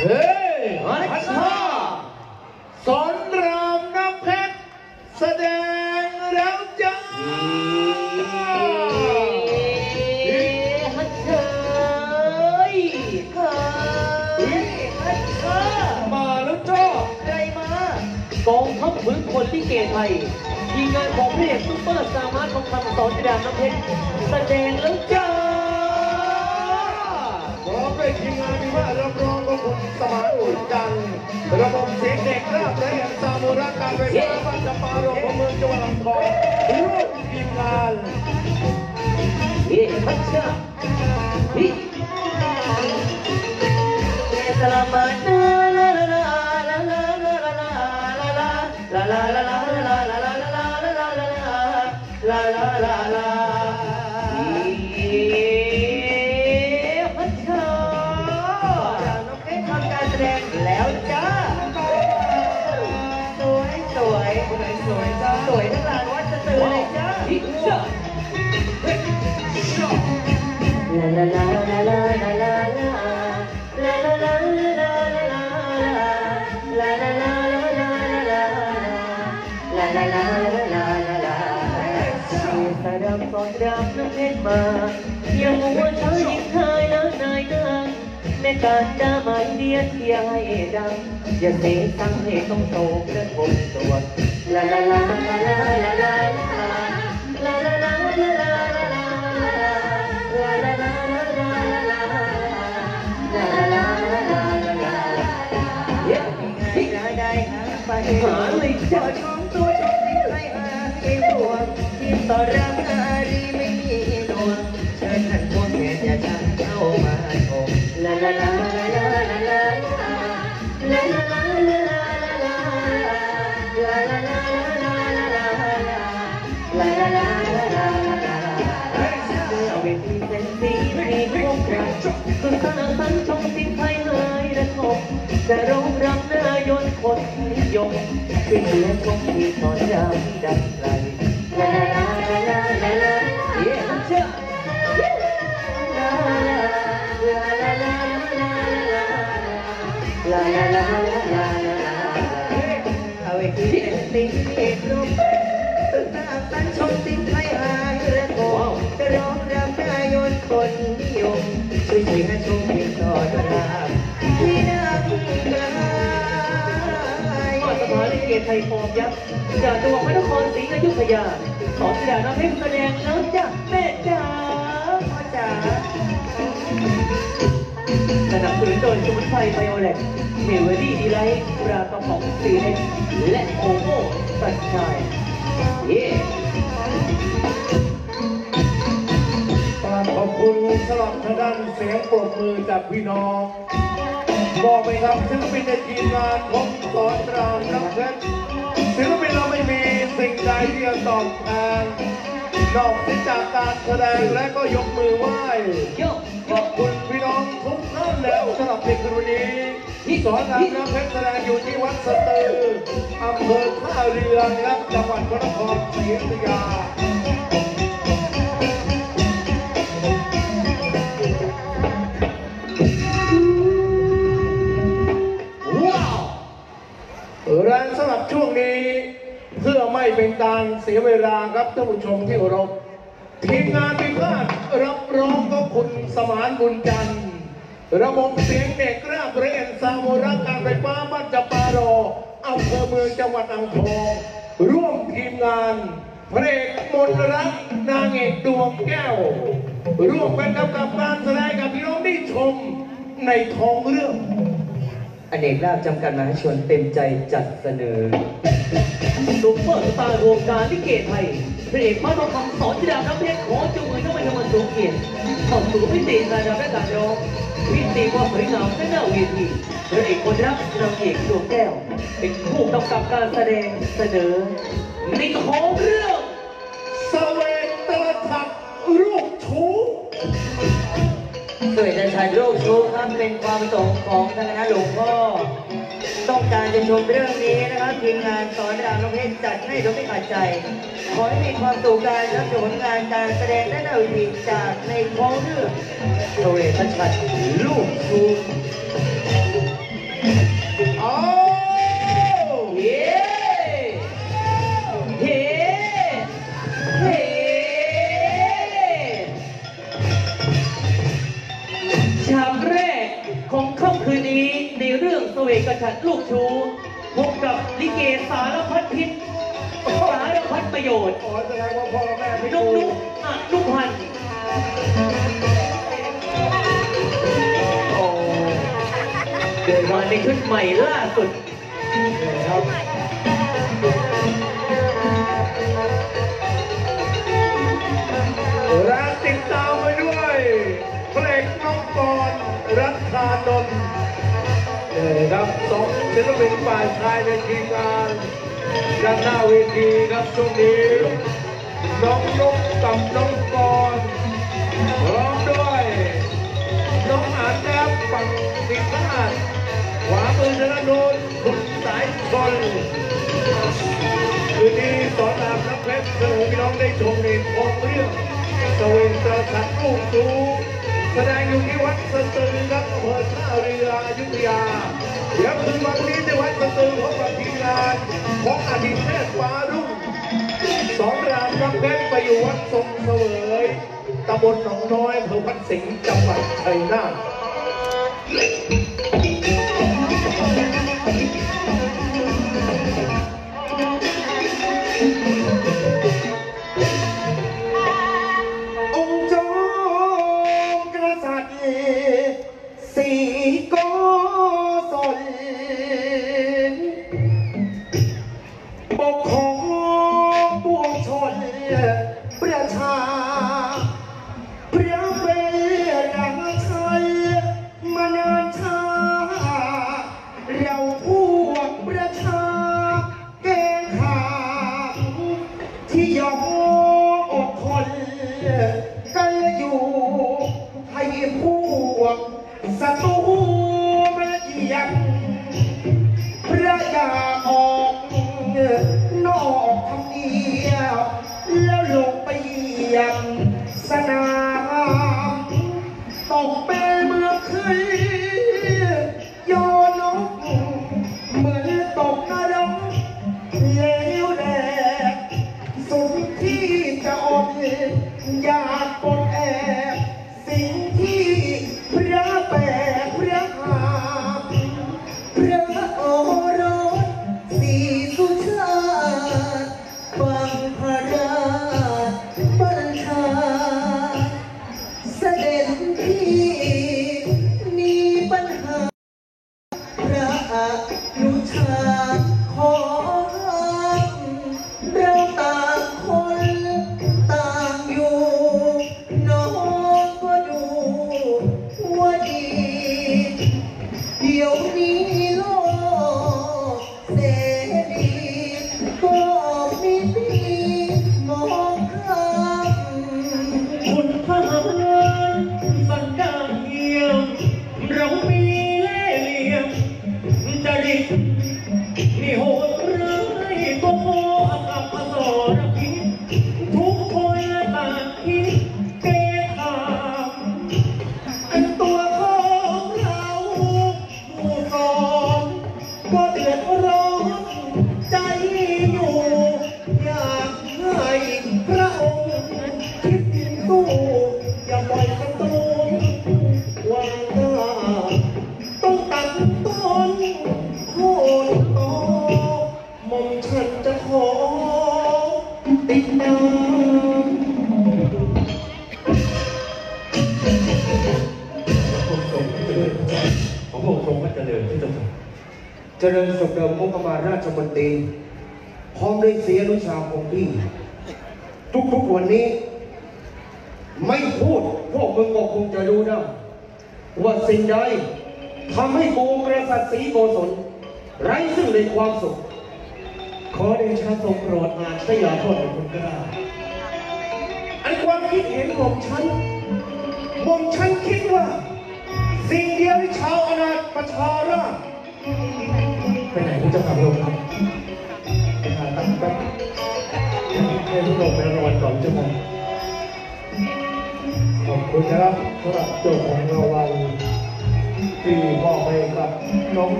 เฮ้ยอัท่าอนรามน้ำเพชรแสดงแล้วจ้ามาแล้วจ้ากองทัพพื้นนที่เกไทย ทีมงานของพี่เอกซุปเปอร์สามารถทองคำสอนจิดนน้ำเพชรแสดงแล้วจ้าพร้อมด้วทีมงานมีว่ารับรองของผมสมานอุ่นจันระบบเสียงเด็กราบและยังซามูระการไฟฟ้าบ้านจำปาโรงของเมืองจังหวัดลำปางร่วมทีมงานเย้พัชชาพี่เจสลามานา ไม่การจะมาเดียเทียให้ดังอย่าเสียทั้งให้ต้องโศกและทนตัวลาลาลาลาลาลาลาลาลาลาลาลาหาเลยขอชมตัวชมไม่ให้หาที่ห่วงที่ต่อรักอารีไม่มีดวง จะร้องรำหน้ายนคนยงเป็นเหมือนคงมีตอนยามดัง สถานีเกตไทยฟอร์มยักษ์จากจังหวัดพระนครศรีอยุธยาสอนดาน้ำเพชรแสดงแล้วจ้ะแม่จ๋าพ่อจ๋าสนับสนุนโดยสมุนไพรไบโอแลกเมเวอรี่ดีไลท์ปลากระป๋องสีเล็กและโอโม่สัญชัยเย้ขอบคุณสำหรับทางด้านเสียงปรบมือจากพี่น้อง บอกไปครับศิลปินในทีมงานของสอนรามน้ำเพชรศิลปินเราไม่มีสิ่งใดที่จะตอบแทนนอกจากการแสดงและก็ยกมือไหว้ขอบคุณพี่น้องทุกท่านแล้วสำหรับในคืนวันนี้ที่สอนรามน้ำเพชรแสดงอยู่ที่วัดสตืออำเภอท่าเรือนะครับจังหวัดพระนครศรีอยุธยา ยเวลาครับท่านผู้ชมที่เคารพทีมงานพิพาทรับร้องก็คุณสมานบุญจันทร์ระบบเสียงเด็กราบเรียนซาโมรักการไฟฟ้าบ้านจำปาโรอำเภอเมืองจังหวัดอ่างทอง ร่วมทีมงานพระเอกมนรักนางเอกดวงแก้ว ร่วมกันกำกับการแสดงกับพี่น้องที่ชมในทองเรื่อง อเนกลาบจำกัดมหาชนเต็มใจจัดเสนอ ซุปเปอร์สตาร์วงการลิเกไทยพระเอกมาทองคำสอนจิดาน้ำเพชรขอจูงมือเข้าไปทำมันสูงเกียรติเข้าสู่พิธีการดำและการร้องพิธีความสวยงามและหน้าเวทีพระเอกคนรักนางเอกดวงแก้ว เป็นผู้กำกับการแสดงเสนอในของเรื่องสเวตตะถักรูปชูสวยจันชัยโรคชูครับเป็นความประสงค์ของทางคณะหลวงพ่อ ต้องการจะชมเรื่องนี้นะครับทีมงานสอนรามน้องเพชรจัดให้โดยไม่ขาดใจ ขอให้มีความสุขการรับชมผลงานการแสดงและนาวิธีจากในท้งเรื่องโดยทัชชัดลูกชู รื่องเสวกฉัตรลูกชูพบกับลิเกสารพัดพิษสารพัดประโยชน์ขอแสดงว่าพ่อแม่พี่นุดูกนุกอนุพันธ์โอ้เด็กครัมาบในชุดใหม่ล่าสุด เออครับสองศิลปินฝ่ายชายในทีมงานด้านหน้าเวทีครับช่วงนี้น้องนกกับน้องกรพร้อมด้วย น้องอาร์ตนะครับฝั่งสิงห์นาฏขวามือธนาโนนคุณสายชนคืนนี้สอนรามน้ำเพชรเสนอพี่น้องได้ชมในทองเรื่องสเวนตระสัตว์ลูกสู แสดงอยู่ที่วัดสตึงครับอำเภอท่าเรืออยุธยาเดี๋ยวคืนวันนี้ที่วัดสตึงพบกับทีมงานของอดีตแพทย์ฟ้ารุ่งสองรามน้ำเพชรไปอยู่วัดทรงเสวยตำบลหนองน้อยอำเภอพัดสิงห์จังหวัดชัยนาท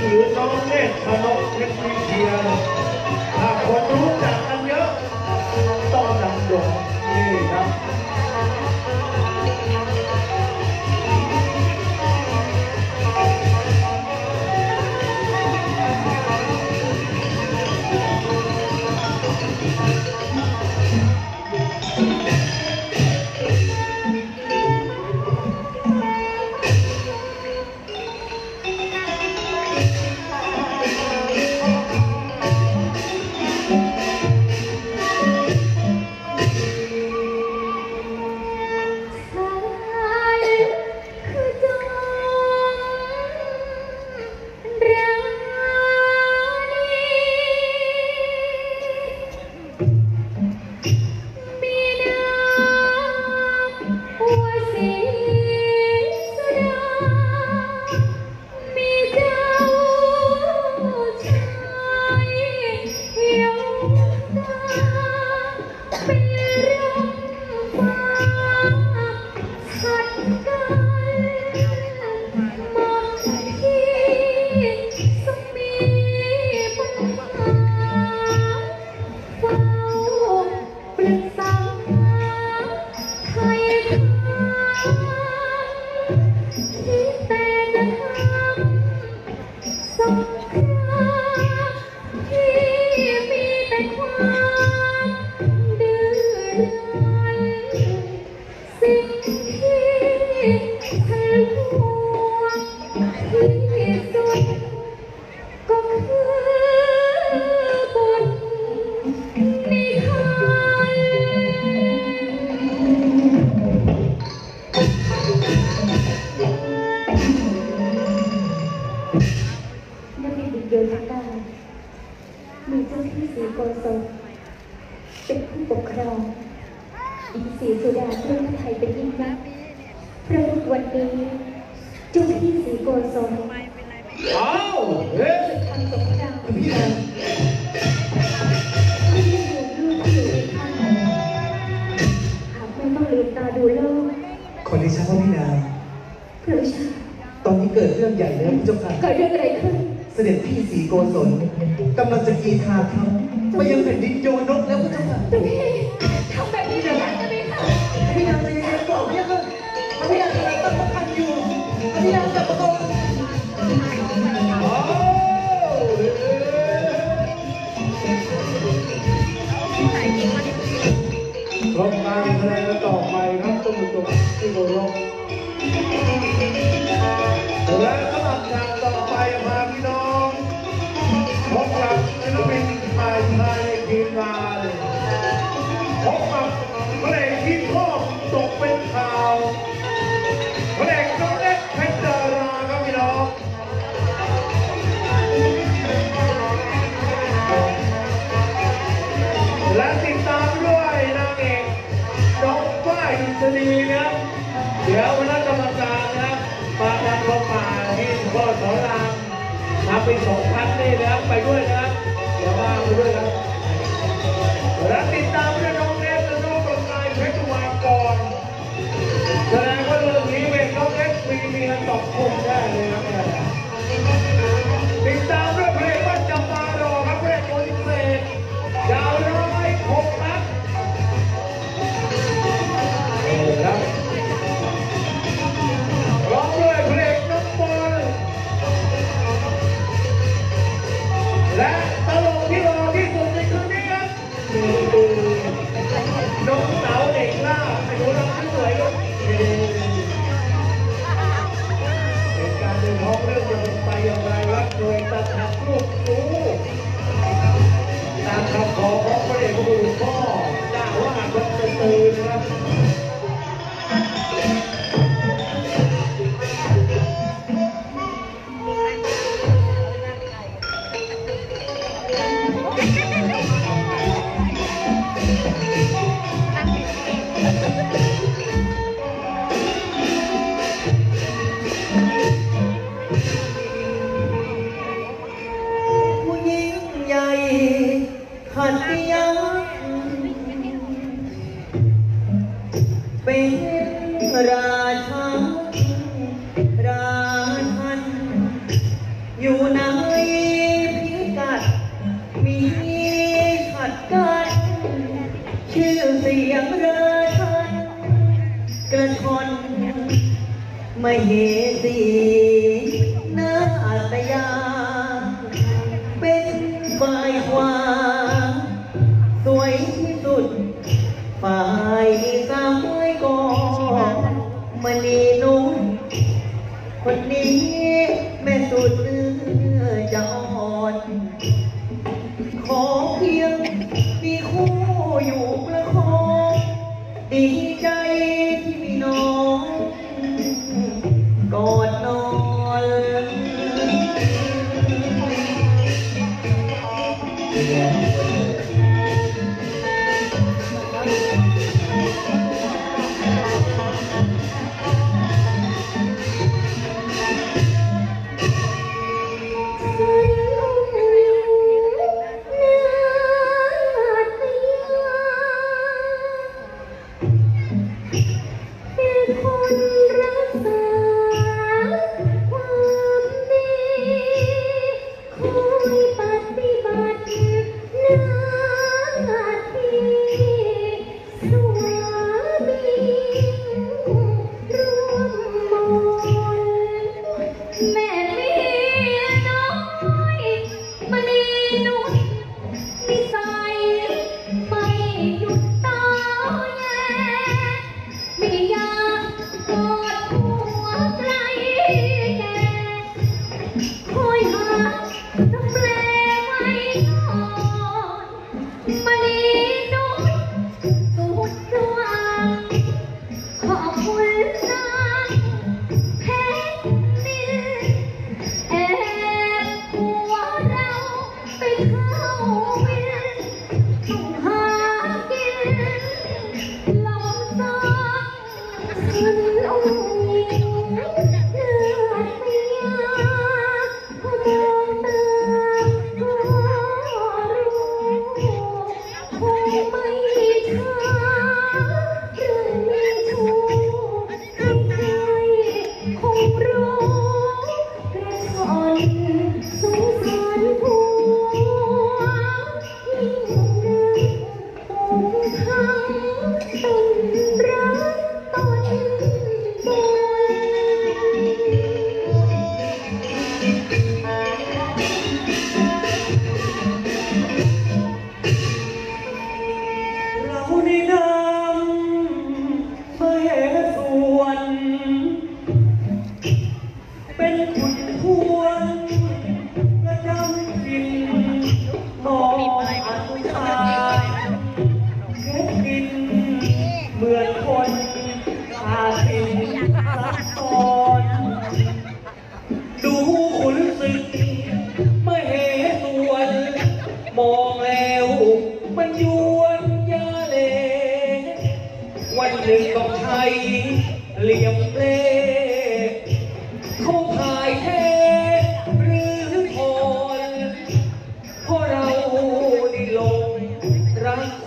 หรือน้องเนตรพนมเล็กวิเชียรหากคนรู้จัก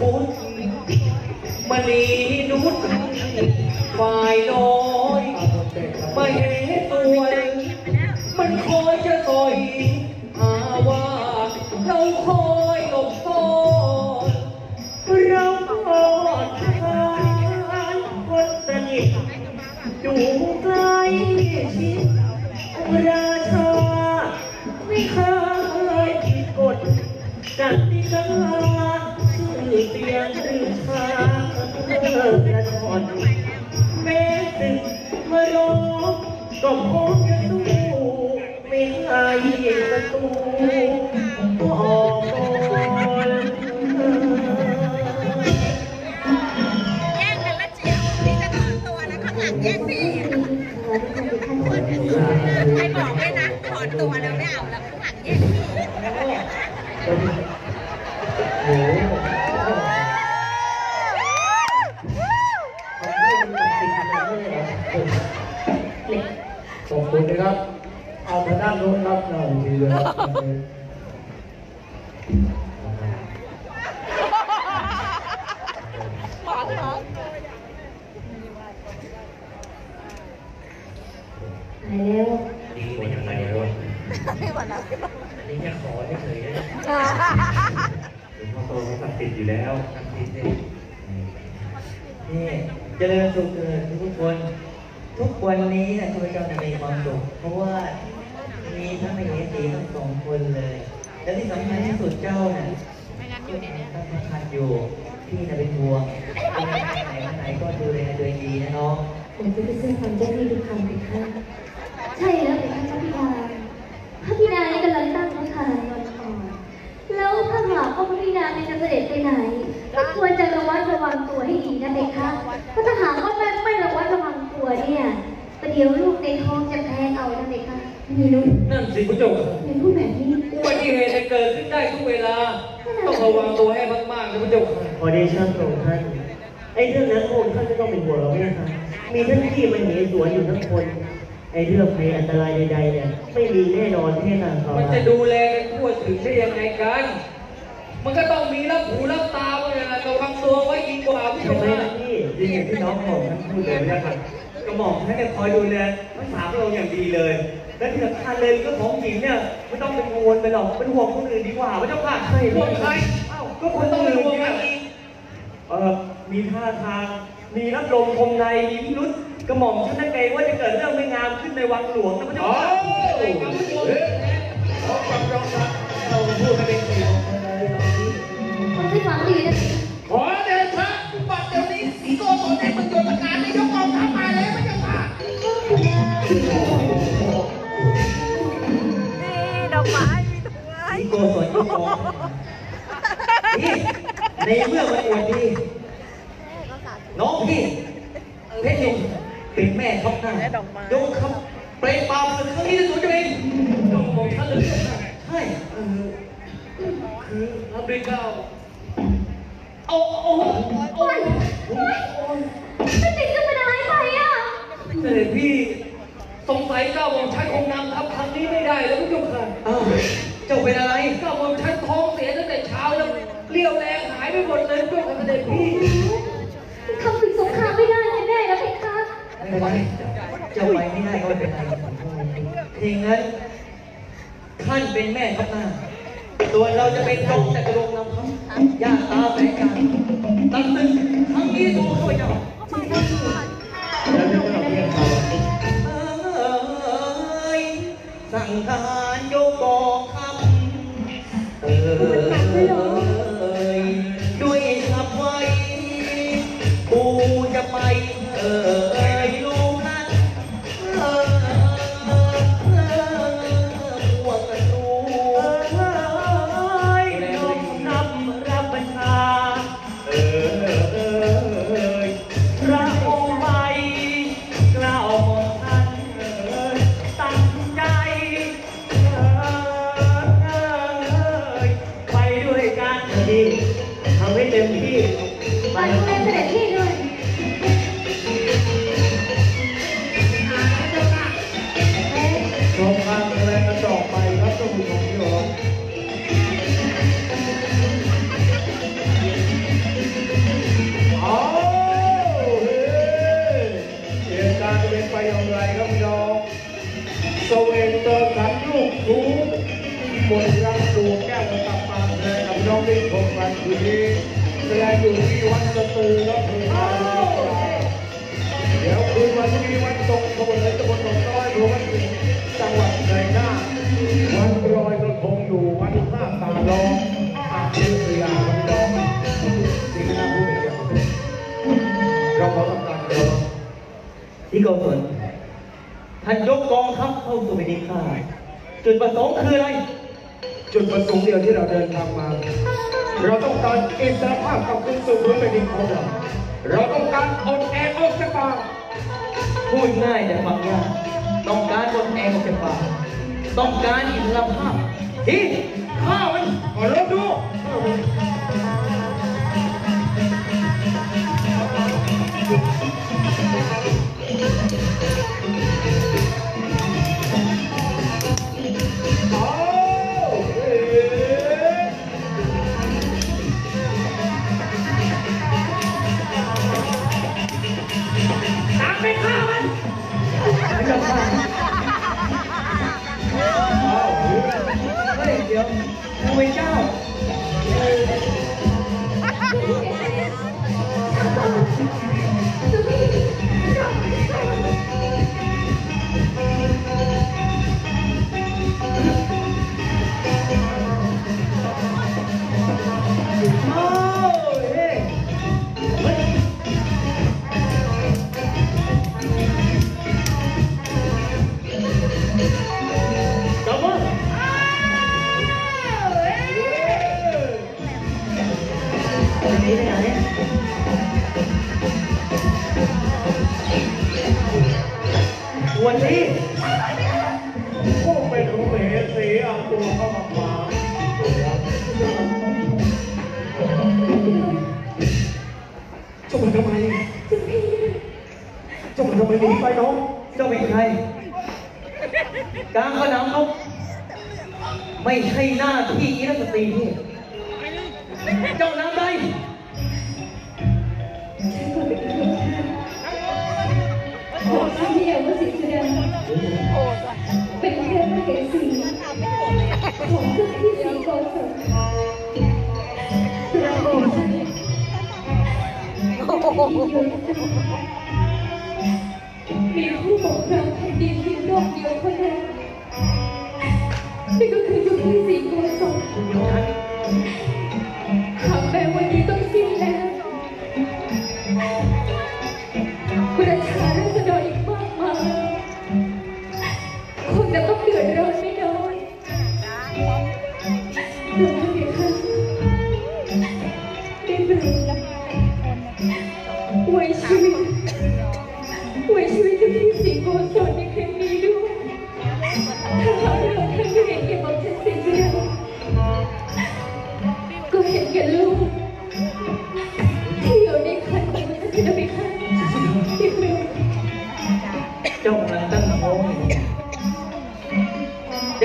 บุญมณีนุษย์ฝ่ายน้อยมาเห็นตัวมันคอยจะต่อยหาว่าเราคอย uh,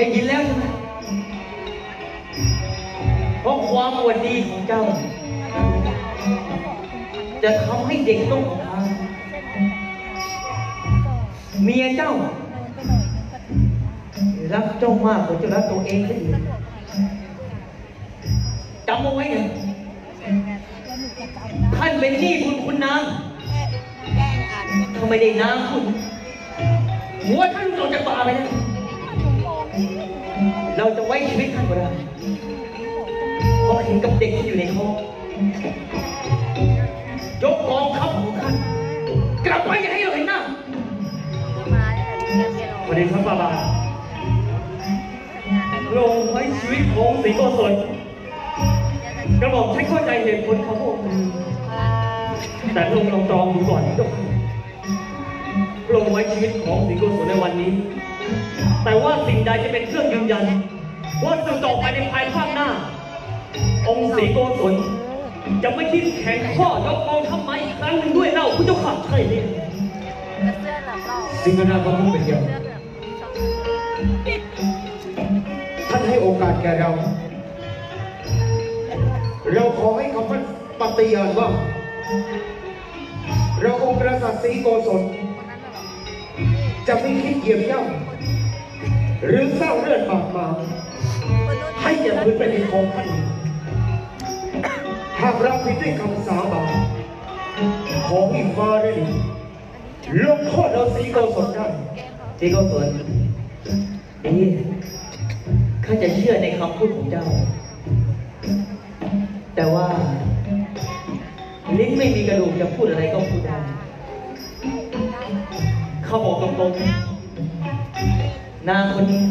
ได้ยินแล้วใช่ไหมเพราะความอวดดีของเจ้า จะทำให้เด็กต้องของทางเมียเจ้า รักเจ้ามากกว่าเจ้ารักตัวเองซะอีกจำเอาไว้นะท่านเป็นหนี้บุญคุณนางถ้าไม่ได้นางคุณหัวท่านหลุดจากบ่าไปแล้ว เราจะไว้ชีวิตท่านก็ได้เพราะเห็นกับเด็กที่อยู่ในท้องยกกองทัพของท่านกลับไปอย่าให้เราเห็นหน้าสวัสดีครับป้าบาลงไว้ชีวิตของสีโกศลกระบอกใช้เข้าใจเหตุผลของพวกมึงแต่ลงลองตรองดูก่อนทุกคนลงไว้ชีวิตของสิงโกศลในวันนี้ แต่ว่าสิ่งใดจะเป็นเครื่องยืนยัน ว่าสืบต่อไปในภายภาคหน้า องค์ศรีโกศลจะไม่คิดแข่งข้อยกกองทัพมาอีกครั้งหนึ่งด้วยเล่าพุทธขับใช่เนี่ยสิ่งนาพระพุทธเป็นอย่างท่านให้โอกาสแก่เรา เราขอให้คำมั่นปฏิญาณว่า เราองค์กษัตริย์ศรีโกศลจะไม่คิดเหยียบย่ำ หรือสร้างเรื่องบาดหมางให้แก่พื้นแผ่นดินของท่านหากรับผิดด้วยคำสาบานของอิงฟ้าได้ลงโทษเราสีโกศลได้ที่ก็สวนดีข้าจะเชื่อในคำพูดของเจ้า แต่ว่า ลิ้นไม่มีกระดูกจะพูดอะไรก็พูดได้ เขาบอกตรงๆ นางคนนี้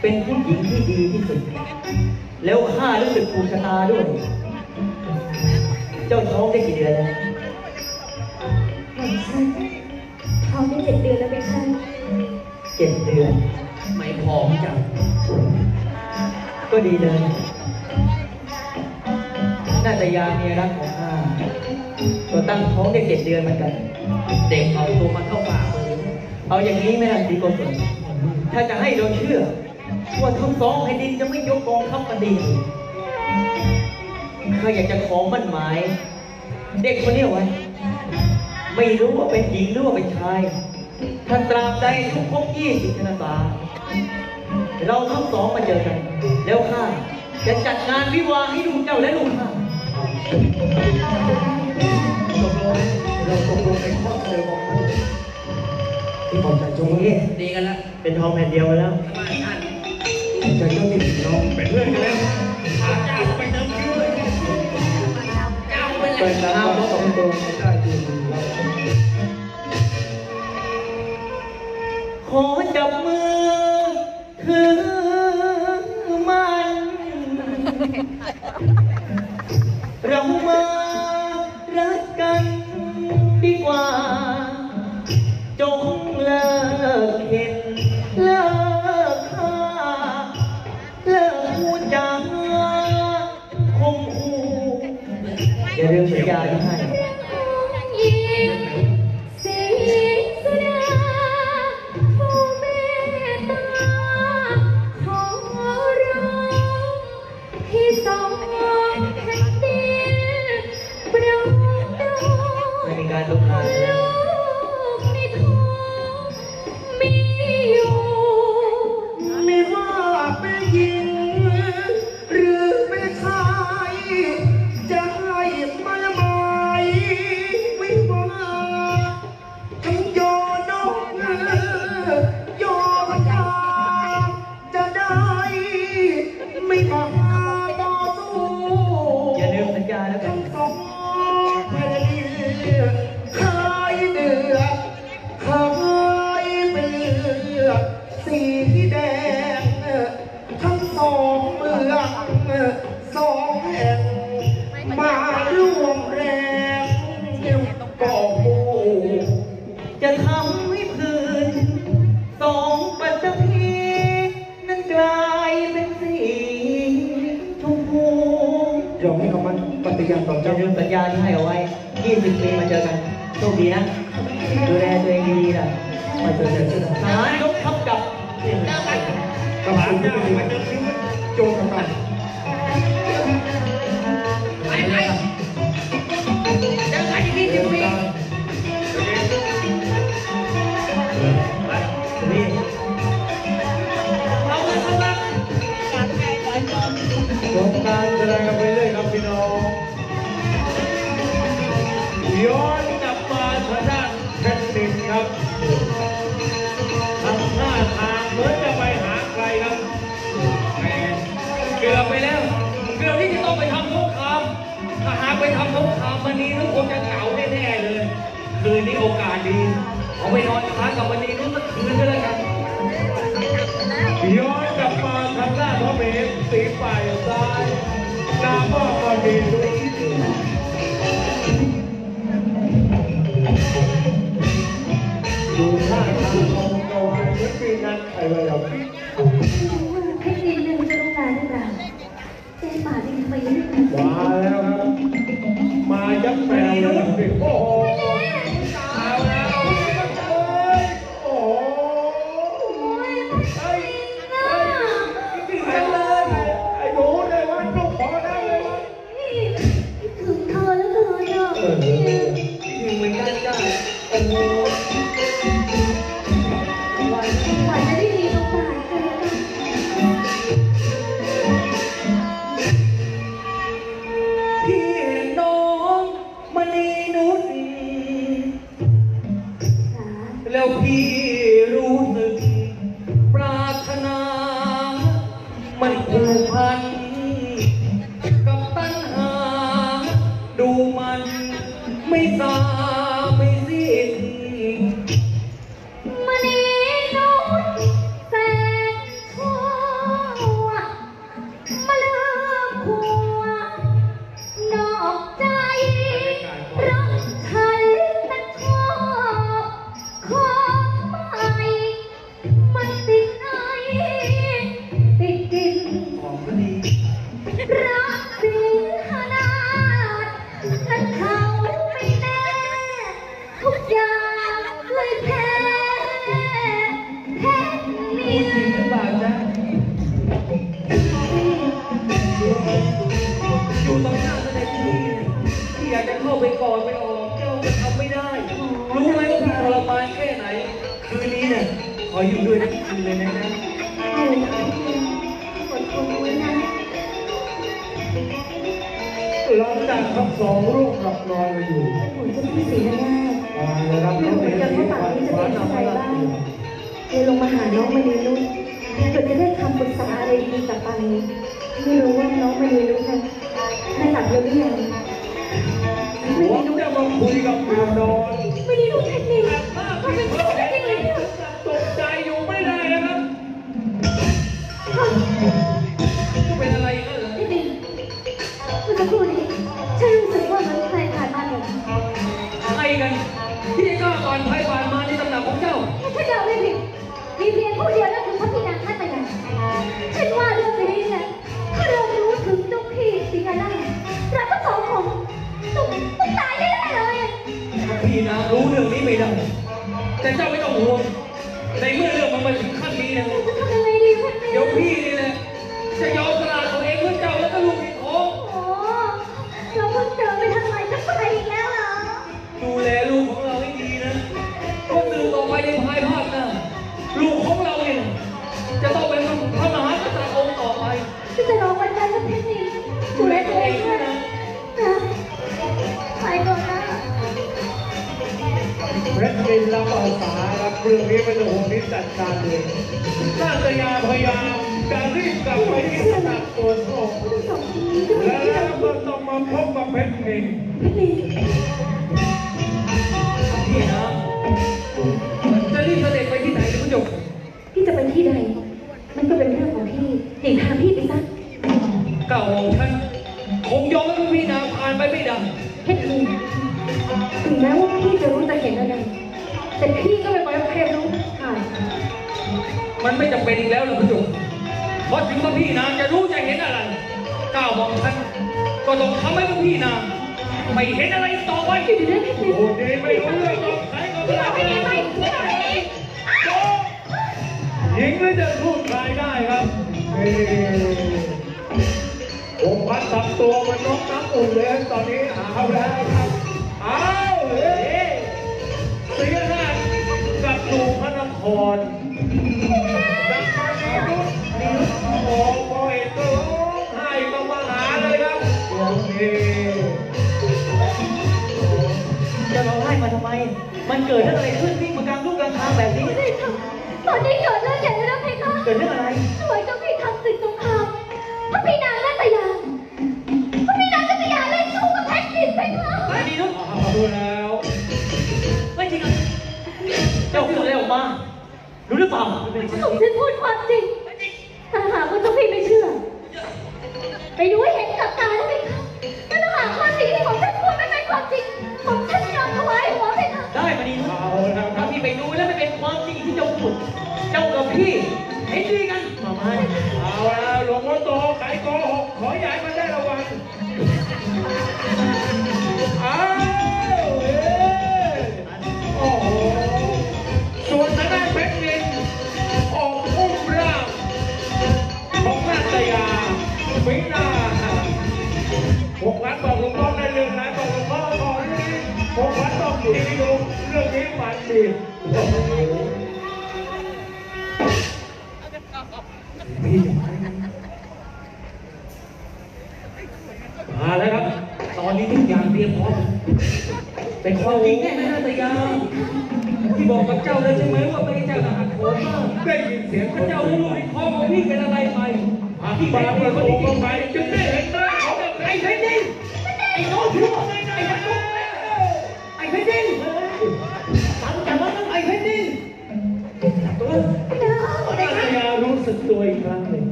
เป็นผู้หญิงที่ดีที่สุด แล้วข้ารู้สึกภูมิชะตาด้วย เจ้าท้องได้กี่เดือนแล้วของฉันท้องได้เจ็ดเดือนแล้วเป็นค่ะเจ็ดเดือน ไม่พอจังก็ดีเลย น่าจะยาเมียรักของข้าก็ตั้งท้องได้เจ็ดเดือนเหมือนกัน เด็กเอาตัวมาเข้าป่ามือ เอาอย่างนี้ไหมล่ะสีโกศลถ้าจะให้เราเชื่อ ว่าทั้งสองแผ่นดินจะไม่ยกกองทัพมาดีข้าอยากจะขอมั่นหมาย เด็กคนนี้เอาไว้ ไม่รู้ว่าเป็นหญิงหรือว่าเป็นชาย ถ้าตราบใดอายุครบยี่สิบชนะตา เราทั้งสองมาเจอกัน แล้วข้าจะจัดงานวิวาให้ลูกเจ้าและลูกข้าตกลงเราตกลงในข้อเสนอของ ท่านที่พอใจจงนี่ดีกันแล้วเป็นทองแผ่นเดียวกันแล้วสบายท่านพอใจเจ้าที่ผิดน้องเป็นเพื่อนกันแล้วพาเจ้าไปเติมคิวเลยเจ้าไปเลเป็ยนการรับสองตัวไม่ได้จริงๆแล้วขอจับมือถือมันเรามารักกันดีกว่าจงเลิกเห็นเลิกฆ่าเลิกพูดจาคมคู่อย่าลืมสัญญาที่ให้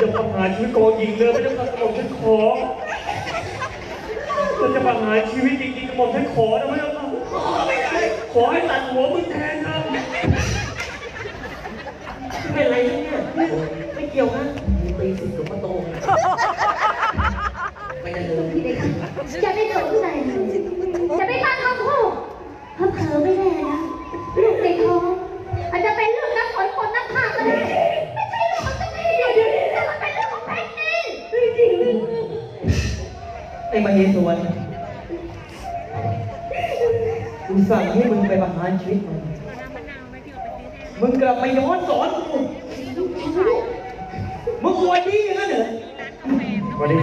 จะประหารชีวิตโกองหญิงเลยพระเจ้าค่ะกระผมฉันขอถ้าจะประหารชีวิตจริงๆกระผมฉันขอนะพระเจ้าค่ะขอให้ตัดหัวมึงแทนนะเป็นไรเนี่ยไม่เกี่ยวนะตีปีสิบกับประตูไม่ได้เลยพี่เด็กจะไม่สนจะไม่ฟังคำพูดเพราะเธอไม่แน่นะ สั่งให้มึงไปประหารชีวิตมันมึงกลับมาย้อนสอนกูมึงอวดดีอย่างนั้นเหรอวันนี้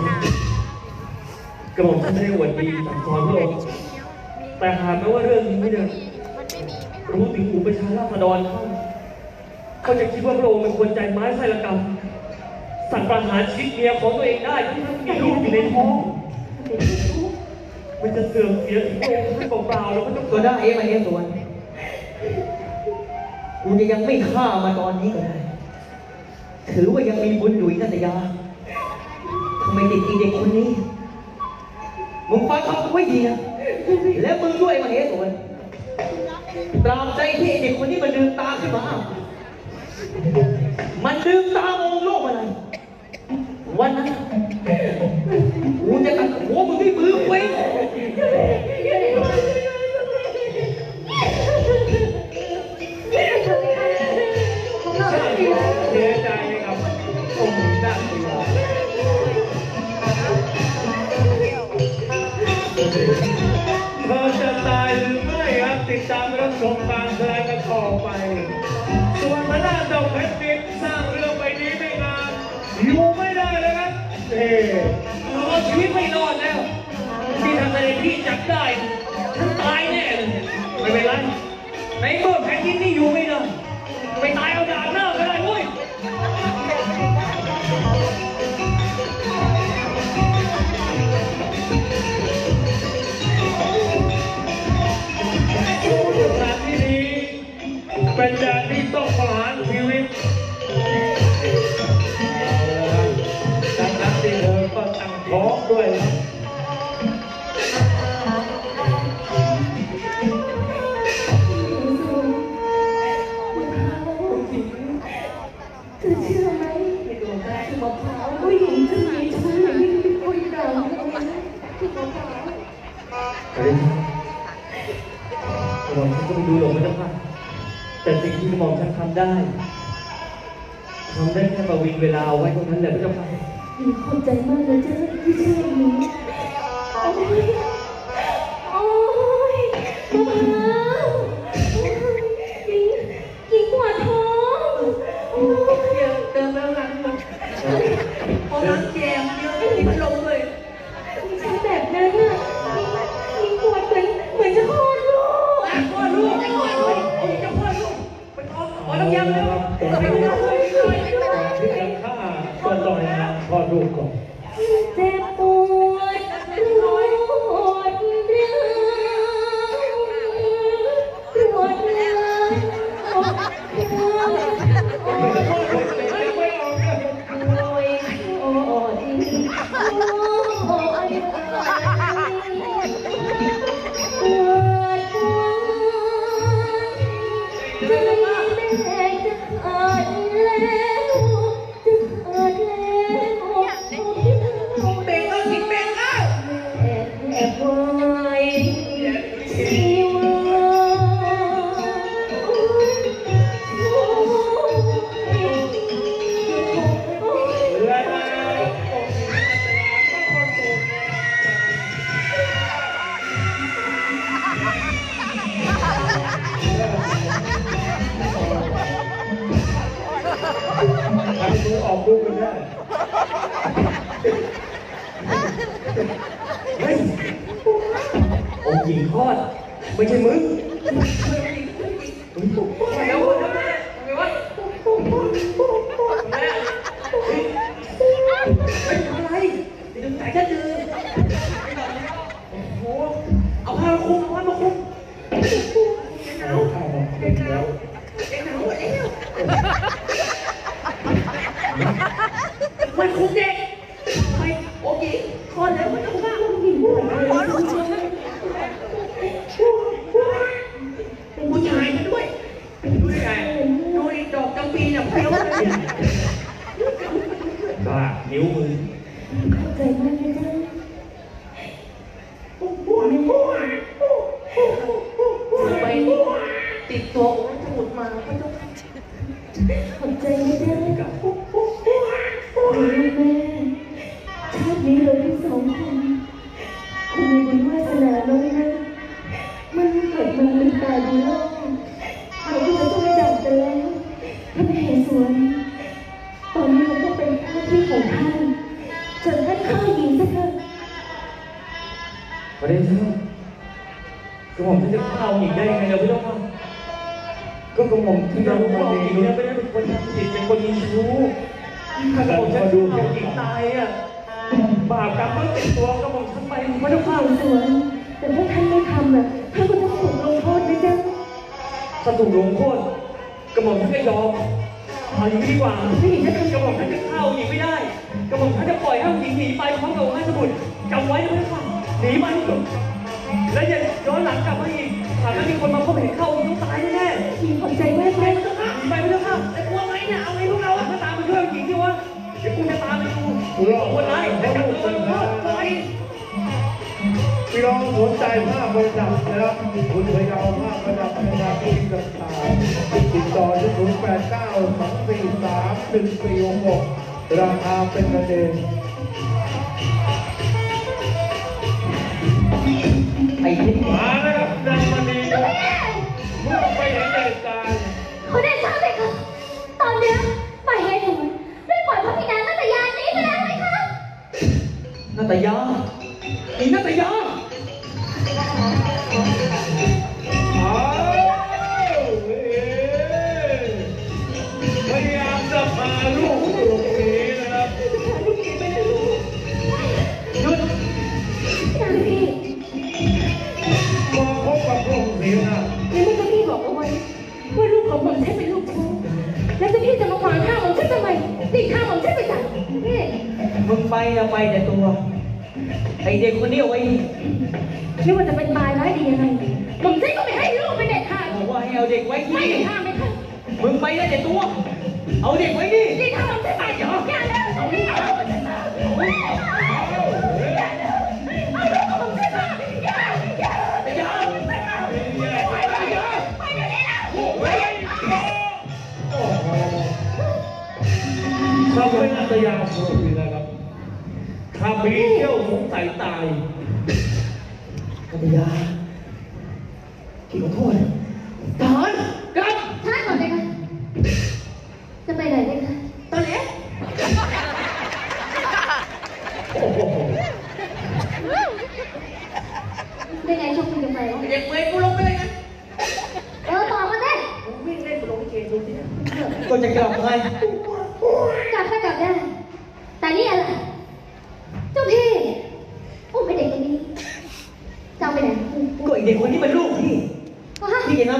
กระผมฉันไม่ได้อวดดีสั่งสอนพระองค์แต่หากแม้ว่าเรื่องนี้เนี่ยรู้ถึงอุปชาราษฎรเขาเขาจะคิดว่าพระองค์เป็นคนใจไม้ไส้ละกรรมสั่งประหารชีวิตเมียของตัวเองได้ทั้งที่มีลูกอยู่ในท้อง มันจะเสื่อมเสียถึงองค์ท่านเปล่าๆแล้วก็ต้องก็ได้ไอ้มาเฮสวนกูจะยังไม่ฆ่ามาตอนนี้ก็ได้ ถือว่ายังมีบุญอยู่อีกนัตยาทำไมติดอีเด็กคนนี้ มึงฟังคำกูให้ดีนะ และมึงด้วยมาเฮสวนตรามใจที่ไอเด็กคนนี้มันลืมตาขึ้นมา มันลืมตามองโลกอะไร วันนั้นกูจะตัดหัวมึงด้วยมือกูเอง ได้ ฉันตายแน่เลยไม่เป็นไรในเมื่อแผ่นดินนี่อยู่ไม่ได้ไปตายเอาดาบหน้าก็ได้เว้ยสถานที่นี้เป็นแดนที่ต้องประหารชีวิตดังนั้นที่เธอก็ตั้งท้องด้วยนะ มอมฉันก็ไม่ดูหรอกพระเจ้าค่ะแต่สิ่งที่หมอมฉันทำได้ทำได้แค่ประวิงเวลาเอาไว้ตรงนั้นแหละพระเจ้าค่ะหนูขอบใจมากนะจ๊ะที่ช่วยหนูโอ้ยโอ้ย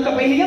ฮะ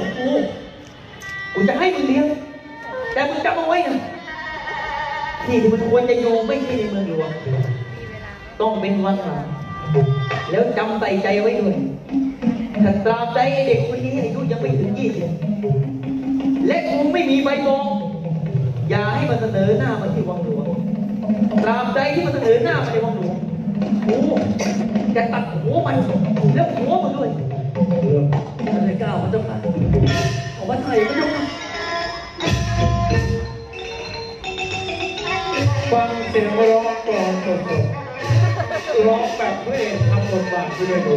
ของกู กูจะให้มึงเลี้ยง แต่มึงจำเอาไว้นะที่ที่มันควรจะอยู่ไม่ใช่ในเมืองหลวงต้องเป็นวังมาแล้วจำใส่ใจไว้ด้วยถ้าตราบใดเด็กคนนี้อายุยังไม่ถึงยี่สิบและกูไม่มีใบมองอย่าให้มันเสนอหน้ามาที่วังหลวงตราบใดที่มันเสนอหน้ามาในวังหลวงกูจะตัดหัวมันแล้วหัวมันด้วย ท่านเลก้าวพระเจ้าค่ะขอพระไทยพระเจ้าค่ะฟังเสียงร้องกลองสดๆร้องแบบพระอทำบทบาทด้วยดู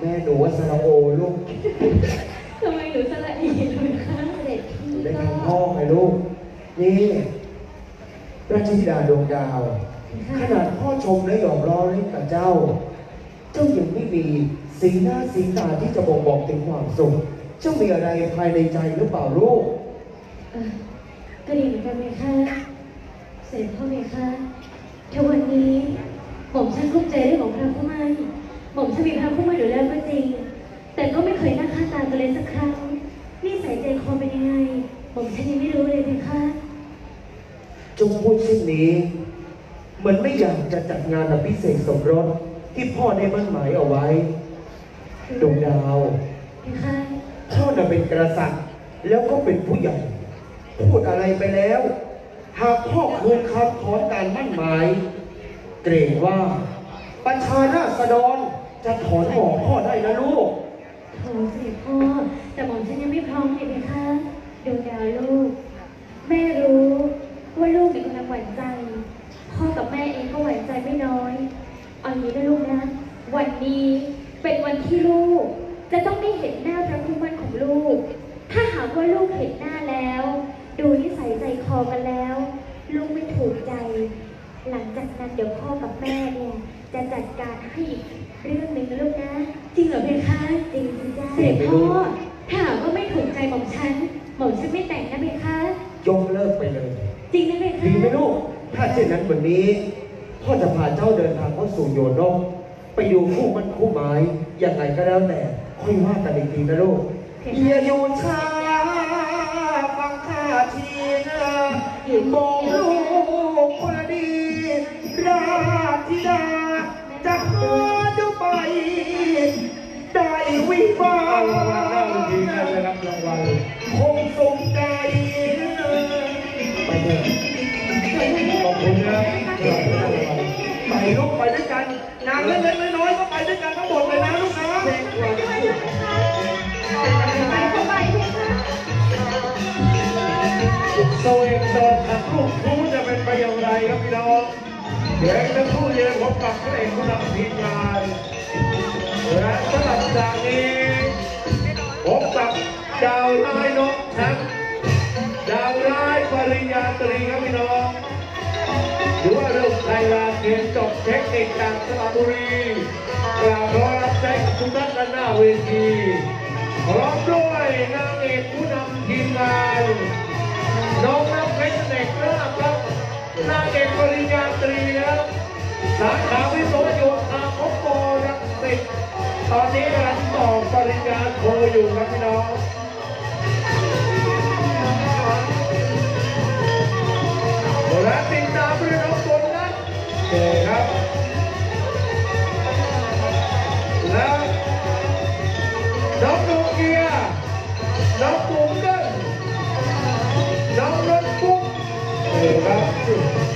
แม่หนูว่าสระโอลูกทำไมหนูสละอีเลยคะเสด็จพี่ได้ก็ทำพ่อไงลูก นี่ ราชธิดาดวงดาว ขนาดพ่อชมและหยอกล้อเล่นกับเจ้า เจ้ายังไม่มีสีหน้าสีตาที่จะบ่งบอกถึงความสุข เจ้ามีอะไรภายในใจหรือเปล่าลูก เออก็ดีเหมือนกันไหมคะเสด็จพ่อไหมคะถ้าวันนี้ผมช่างคุ้มใจเรื่องของพระผู้มั นผมจะมีพระผู้มันอยู่แล้วก็จริง แต่ก็ไม่เคยนั่งข้างตากันเลยสักครั้งนี่ใส่ใจคอเป็นยังไงผมฉันยังไม่รู้เลยเพคะจงพูดเช่นนี้เหมือนไม่อยากจะจัดงานอภิเษกสมรสที่พ่อได้มั่นหมายเอาไว้ดวงดาวเพคะพ่อน่ะเป็นกษัตริย์แล้วก็เป็นผู้ใหญ่ พูดอะไรไปแล้ว หากพ่อคืนคำถอนการมั่นหมาย เกรงว่าประชาราษฎร จะถอนหอกพ่อได้นะลูก โถเสด็จพ่อ แต่หม่อมฉันยังไม่พร้อมเลยเพคะดวงดาวลูก แม่รู้ว่าลูกมีกำลังหวั่นใจ พ่อกับแม่เองก็หวั่นใจไม่น้อยเอางี้นะลูกนะ วันนี้เป็นวันที่ลูก จะต้องได้เห็นหน้าพระผู้มั่นของลูก ถ้าหากว่าลูกเห็นหน้าแล้ว ดูนิสัยใจคอกันแล้ว ลูกไม่ถูกใจ หลังจากนั้นเดี๋ยวพ่อกับแม่เนี่ยจะจัดการให้อีก เรื่องหนึ่งนะลูกนะ จริงเหรอเพคะจริงสิจ้าเสด็จพ่อถ้าหากว่าไม่ถูกใจหม่อมฉันหม่อมฉันไม่แต่งนะเพคะยกเลิกไปเลย จริงนะเพคะดีไหมลูก ถ้าเช่นนั้นวันนี้ พ่อจะพาเจ้าเดินทางเข้าสู่โยนนกไปดูคู่มันคู่ไม้ยังไงก็แล้วแต่ค่อยว่ากันอีกทีนะลูกเพเยียคะอยู่ช้าฟังข้าทีนะบอกลูกคนดีราธิดาจะหาดู ไปได้วิวากคงสงใจไปเถอะขอบคุณนะไปลูกไปด้วยกันงานเล็กๆน้อยๆก็ไปด้วยกันทั้งหมดเลยนะลูกนะโซเองโดนทางลูกทูจะเป็นไปอย่างไรครับพี่น้องเดี๋ยวจะคู่เย็นพบกับพระเอกผู้นำทีมงาน และสำหรับจากนี้พบกับดาวร้ายนกครับดาวร้ายปริญญาตรีครับพี่น้องหรือว่าเรื่องไทยลาเรียนจบเทคนิคจากสระบุรีกล่าวขอรับใช้กับทุกท่านด้านหน้าเวทีพร้อมด้วยนางเอกผู้นำทีมงานน้องนักเพชรเด็กเลิศครับนางเอกปริญญาตรีครับสาขาวิศวโย ตอนนี้กำลังต่อปริญญาโทอยู่ครับพี่น้องและติดตามเรื่น้องบนนั้นเจครับ แล้วน้องโนเกียน้องปุ๋มเกิ้ลน้องรถปุ๊กเจอครับ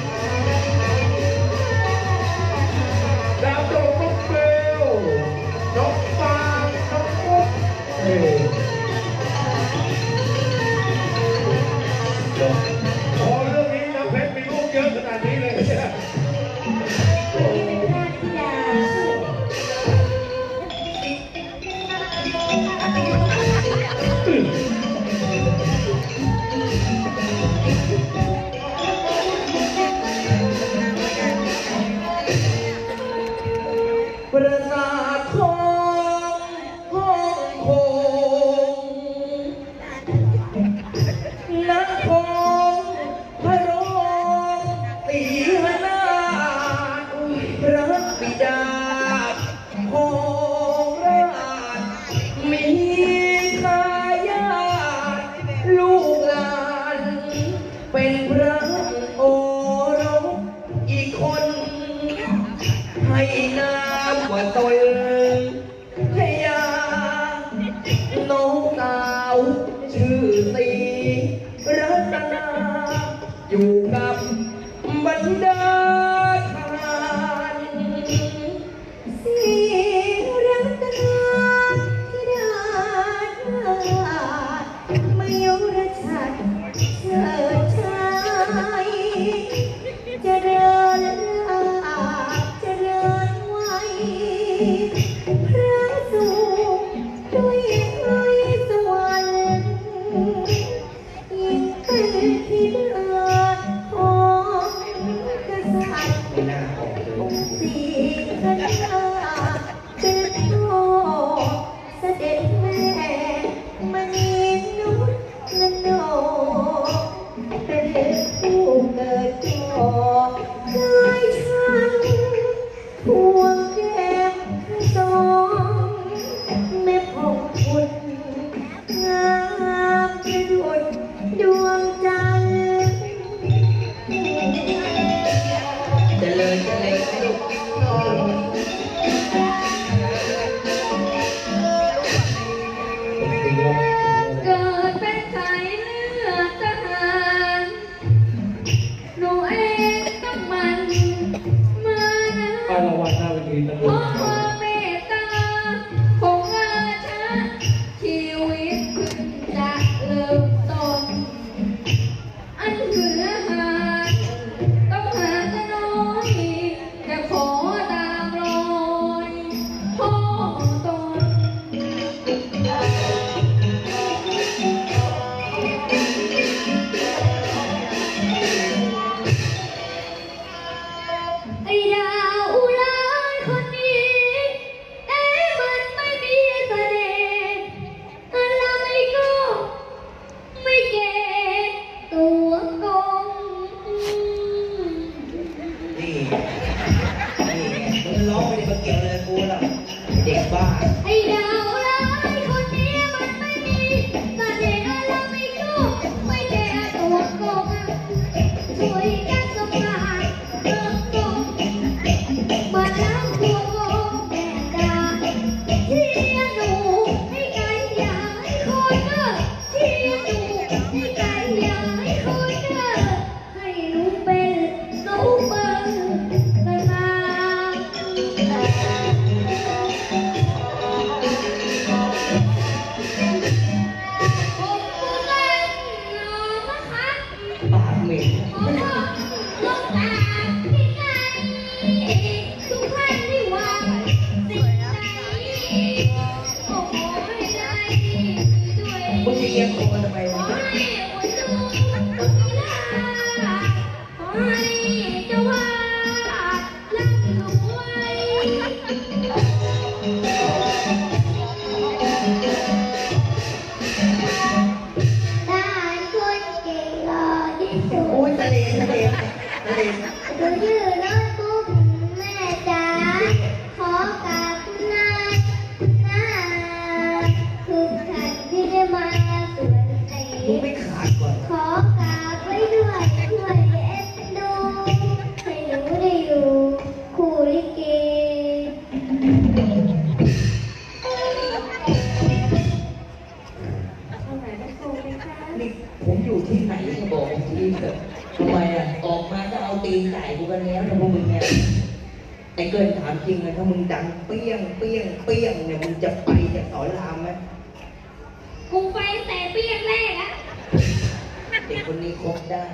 เด็กคนนี้คบได้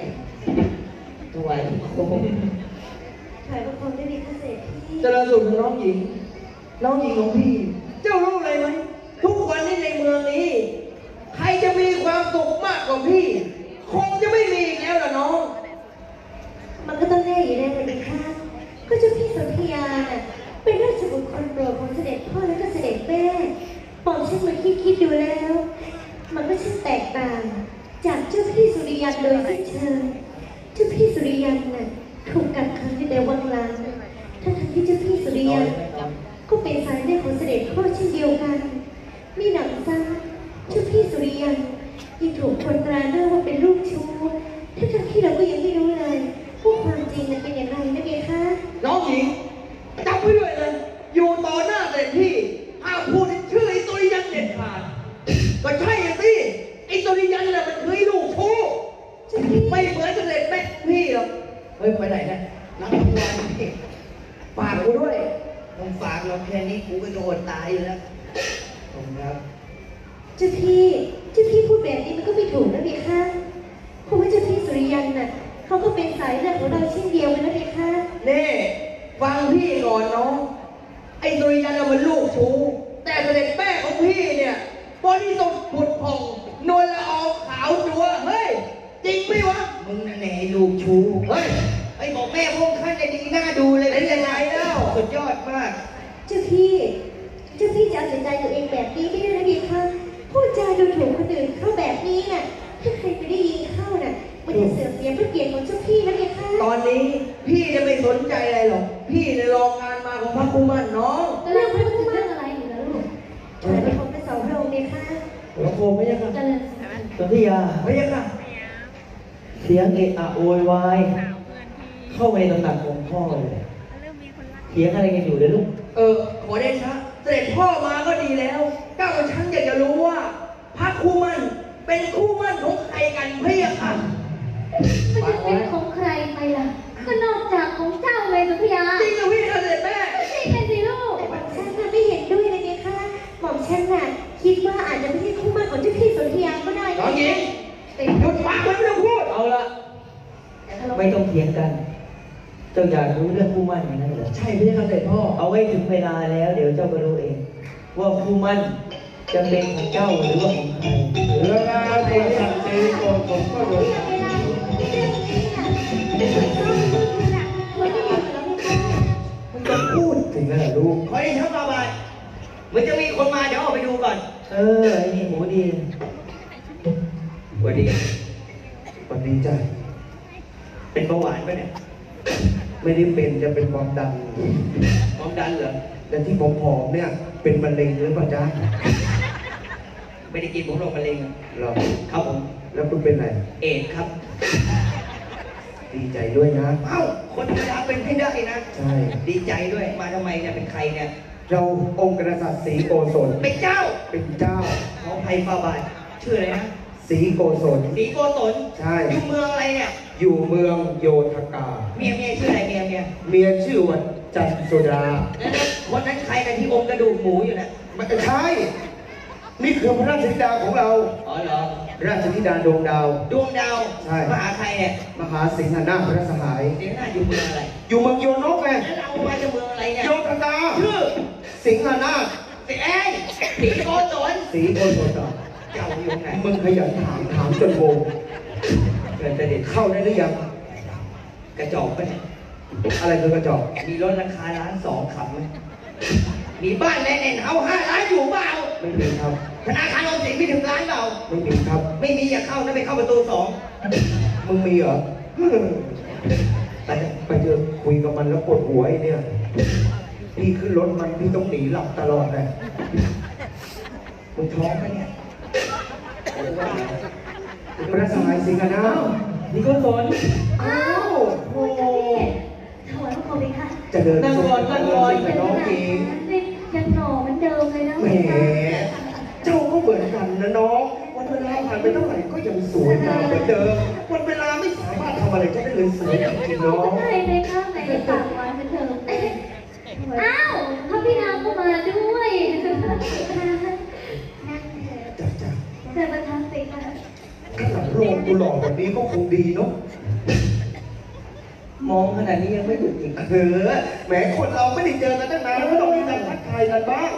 ถวายโคมคะเสด็จพี่เจริญสุขน้องหญิง น้องหญิงของพี่ เจ้ารู้อะไรไหมทุกวันนี้ในเมืองนี้ ใครจะมีความสุขมากกว่าพี่ คงจะไม่มีอีกแล้วล่ะน้อง มันก็ต้องแน่อยู่แล้วเลยค่ะก็เจ้าพี่สนธยาน่ะเป็นราชบุตรคนโปรดของเสด็จพ่อและก็เสด็จแม่บอกฉันมาคิดคิดดูแล้ว มันก็ช่างแตกต่าง จากเจ้าพี่สุริยันโดยสิ้นเชิงเจ้าพี่สุริยันน่ะถูกกักขังอยู่ในวังล้างทั้งทที่เจ้าพี่สุริยันก็เป็นสายเลือดของเสด็จพ่อเช่นเดียวกัน มีหนังซ้ำเจ้าพี่สุริยันยังถูกคนตราหน้าว่าเป็นลูกชู้ทั้งทที่เราก็ยังไม่รู้เลยว่าความจริงมันเป็นอย่างไรนะเบคะน้องหญิงจำไว้ด้วยเลย อยู่ต่อหน้าเสด็จพี่ห้ามพูดชื่อไอ้ตุริยันเด็ดขาดก็ใช่สิ ไอ้ตุริยันน่ะมันคือไอ้ลูกชู้เจ้าพี่ไม่เหมือนเสด็จแม่พี่หรอกเฮ้ยไปไหนเนี่ยรับรางวัลนี่ฝากกูด้วยมึงฝากเราแค่นี้กูก็โดนตายอยู่แล้วขอบคุณครับเจ้าพี่เจ้าพี่พูดแบบนี้มันก็ไม่ถูกนะเบคะเพราะว่าเจ้าพี่สุริยันน่ะเขาก็เป็นสายเลือดของเราเช่นเดียวกันนะเบคะเน่ฟังพี่ก่อนน้องไอ้สุริยันน่ะมันลูกชู้แต่เสด็จแม่ของพี่เนี่ยบริสุทธิ์ผุดผ่อง นวลละอองขาวจัวเฮ้ย จริงไหมวะ มึงนั่นแหละไอ้ลูกชู้เฮ้ยไอ้บอกแม่พวกท่านจะดีหน้าดูเลยเป็นยังไงเล่าสุดยอดมาก เจ้าพี่ เจ้าพี่จะเอาแต่ใจตัวเองแบบนี้ไม่ได้นะเบคะพูดจาดูถูกคนอื่นเข้าแบบนี้น่ะ ถ้าใครไปได้ยินเข้าน่ะ มันจะเสื่อมเสียพระเกียรติของเจ้าพี่นะเบคะตอนนี้พี่จะไม่สนใจอะไรหรอก พี่เนี่ยรองานมาของพระคุมันน้องจะเรื่องพูดถึงเรื่องอะไรอยู่นะลูกถอยไปพบกับสองพระองค์เลยค่ะ หลวงพ่อไม่ยังเจริญสุขสนธยาไม่ยังค่ะ เสียงเอะอะโวยวาย เข้าไปในตำหนักของพ่อเลยเถียงอะไรกันอยู่เลยลูก เออขอได้ชะเสด็จพ่อมาก็ดีแล้วก้าวฉันอยากจะรู้ว่าพระคู่มั่นเป็นคู่มั่นของใครกันเพี่ยค่ะมันจะเป็นของใครไปล่ะ ก็นอกจากของเจ้าเลยสุธยาจริงเหรอพี่เสด็จแม่จริงเลยสิลูกแต่หม่อมฉันน่ะไม่เห็นด้วยเลยเนี่ยค่ะหม่อมฉันน่ะ คิดว่าอาจจะไม่ใช่คู่หมั่นของเจ้าพี่สนธยาก็ได้น้องหญิงเป็นหยุดปากมันไม่ต้องพูดเอาละไม่ต้องเถียงกันเจ้าอยากรู้เรื่องคู่มั่นอย่างนั้นเหรอใช่พี่เสด็จพ่อเอาไว้ถึงเวลาแล้ว เดี๋ยวเจ้าก็รู้เอง ว่าคู่มั่นจะเป็นของเจ้าหรือว่าของใครเรือนาตัวสันติโกนผมก็รู้เวลาที่เรื่องนี้น่ะเป็นคนชอบพูดน่ะควรจะอยู่แล้วไหมคะมึงจะพูดถึงแล้วเหรอลูกขอได้ชะบาบาย เหมือนจะมีคนมาเดี๋ยวออกไปดูก่อนเออไอ้นี่หมูดีสวัสดีวันนี้จ้ะเป็นเบาหวานปะเนี่ยไม่ได้เป็นจะเป็นความดันความดันเหรอแต่ที่ผมผอมเนี่ย เป็นมะเร็งหรือเปล่าจ๊ะไม่ได้กินผมลงมะเร็งอะเหรอครับผมแล้วคุณเป็นอะไรเอดส์ครับ ดีใจด้วยนะเอ้าคนธรรมดาเป็นไม่ได้นะใช่ดีใจด้วยมาทำไมเนี่ยเป็นใครเนี่ย เราองค์กษัตริย์ศรีโกศลเป็นเจ้าเป็นเจ้าขอภัยฟาบาทชื่ออะไรนะศรีโกศลสีโกศลใช่อยู่เมืองอะไรเนี่ยอยู่เมืองโยธกา เมียเมียชื่ออะไรเมียเมียเมียชื่อว่าจันสุดาแล้วคนนั้นใครกันที่อมกระดูกหมูอยู่น่ะไม่ใช่นี่คือพระราชธิดาของเราอ๋อเหรอราชธิดาดวงดาว ดวงดาวใช่มาหาใครเนี่ยมหาสิงหนาถพระสหายเดี๋ยวหน้าอยู่เมืองอะไร อยู่เมืองโยนกไงแล้วเรามาจากเมืองอะไรเนี่ยโยธกาชื่อ สิงหนาถสีเอ้ยสีโกศลสีโกศลเจ้าอยู่ไหนมึงขยันถามถามจนโงงเกิดแต่เด็กเข้าได้หรือยังกระจอกปะเนี่ยอะไรคือกระจอกมีรถราคาล้านสองขับไหมมีบ้านในเน่นเฮาห้าล้านอยู่เปล่าไม่มีครับธนาคารออมสินไม่ถึงล้านเปล่าไม่มีครับ ไม่มีอย่าเข้านะไปเข้าประตูสองมึงมีเหรอ ไปเถอะไปเจอคุยกับมันแล้วปวดหัวไอ้เนี่ย พี่ขึ้นรถมันพี่ต้องหนีหลับตลอดเลยมึงท้องปะเนี่ยพระสายสิงหนาถนี่ก็สนอ้าวโอ้โหถวายพระพรเลยค่ะจะเดินนั่งก่อนนั่งก่อนกับน้องเองยังหน่อเหมือนเดิมเลยนะแหมเจ้าก็เหมือนกันนะน้องวันเวลาผ่านไปเท่าไหร่ก็ยังสวยงามเหมือนเดิมวันเวลาไม่สามารถทำอะไรก็ได้เลยสวยจริงน้องใช่เลยค่ะไหนปากหวานเหมือนเดิม อ้าวพระพี่นางก็มาด้วยจ้าจ้าเชิญประทับสิค่ะข้างหลังโรงกูหล่อกว่านี้ก็คงดีเนาะ มองขนาดนี้ยังไม่หยุดอีกเออแหมคนเราไม่ได้เจอกันตั้งนานก็ต้องมีการทักทายกันบ้าง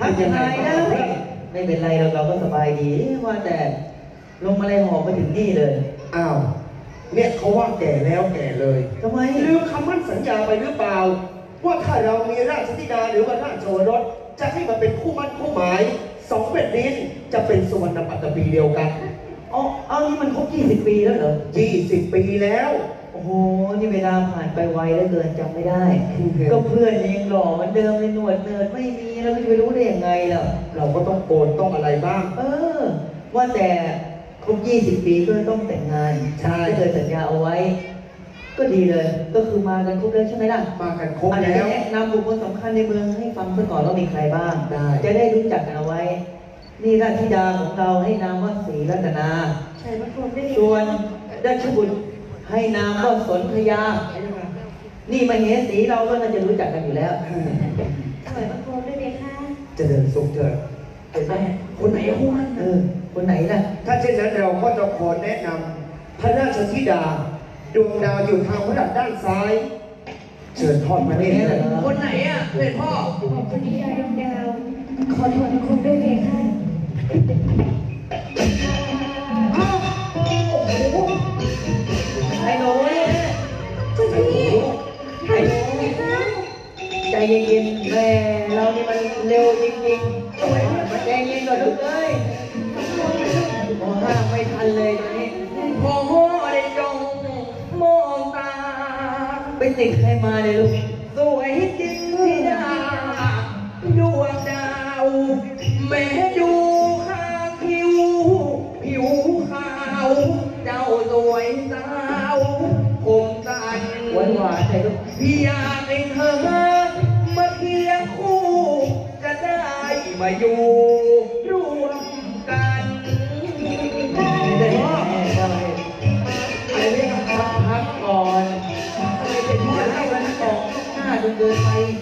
ทักทายได้ ไม่เป็นไรเราเราก็สบายดีว่าแต่ลงมาเลยหอบมาถึงนี่เลยอ้าว เนี่ยเขาว่าแก่แล้วแก่เลย ทำไม ลืมคำมั่นสัญญาไปหรือเปล่า ว่าถ้าเรามีราชธิดาหรือว่าราชโอรสจะให้มันเป็นคู่มั่นคู่หมายสองแผ่นดินจะเป็นสุวรรณปัตตปีเดียวกันอ๋อเอานี่มันครบ20 ปีแล้วเหรอ 20 ปีแล้ว โอ้โห นี่เวลาผ่านไปไวเหลือเกินจำไม่ได้อืมก็เพื่อนยังหล่อเหมือนเดิมเลยหนวดเนิร์ดไม่มีแล้วจะไปรู้ได้ยังไงล่ะ เราก็ต้องโกนต้องอะไรบ้าง เออ ว่าแต่ครบ 20 ปีก็ต้องแต่งงานใช่ที่เคยสัญญาเอาไว้ ก็ดีเลย ก็คือมากันครบแล้วใช่ไหมล่ะมากันครบอาจจะแล้ว แนะนำบุคคลสำคัญในเมืองให้ฟังซะก่อนว่ามีใครบ้าง ได้ จะได้รู้จักกันเอาไว้ นี่ราชธิดาของเราให้นามว่าศรีรัตนา ใช่พระพรหมได้ดีส่วนราชบุตรให้นามว่าสนธยา นี่มาเห็นสีเราก็น่าจะรู้จักกันอยู่แล้วถวายพระพรหมได้ไหมคะเจริญสุขเถิดเห็นไหมคนไหนคู่มันเออ คนไหนล่ะ ถ้าเช่นนั้นเราก็จะขอแนะนำพระราชธิดา ดวงดาวอยู่ทางพระดับด้านซ้าย เชิญทอดมาเนี่ยเลยคนไหนอะเป็นพ่อ ขอบคุณที่ได้ดวงดาว ขอถวายพระพรหมได้ไหมคะไอ้หนูเนี่ยคุณพี่ไอ้หนูคะใจเย็นๆแม่เรานี่มันเร็วจริงๆมาใจเย็นก่อนลูกเอ้ยโอ้ห้ามไม่ทันเลยตอนนี้ ติดใครมาเลยลูกสวยจริงที่ดาดวงดาวแม่ดูข้างผิว ผิวขาว เจ้าสวยสาวผมตันหวานหวานใจลูกพี่อยากให้เธอมาเคียงคู่จะได้มาอยู่ หน้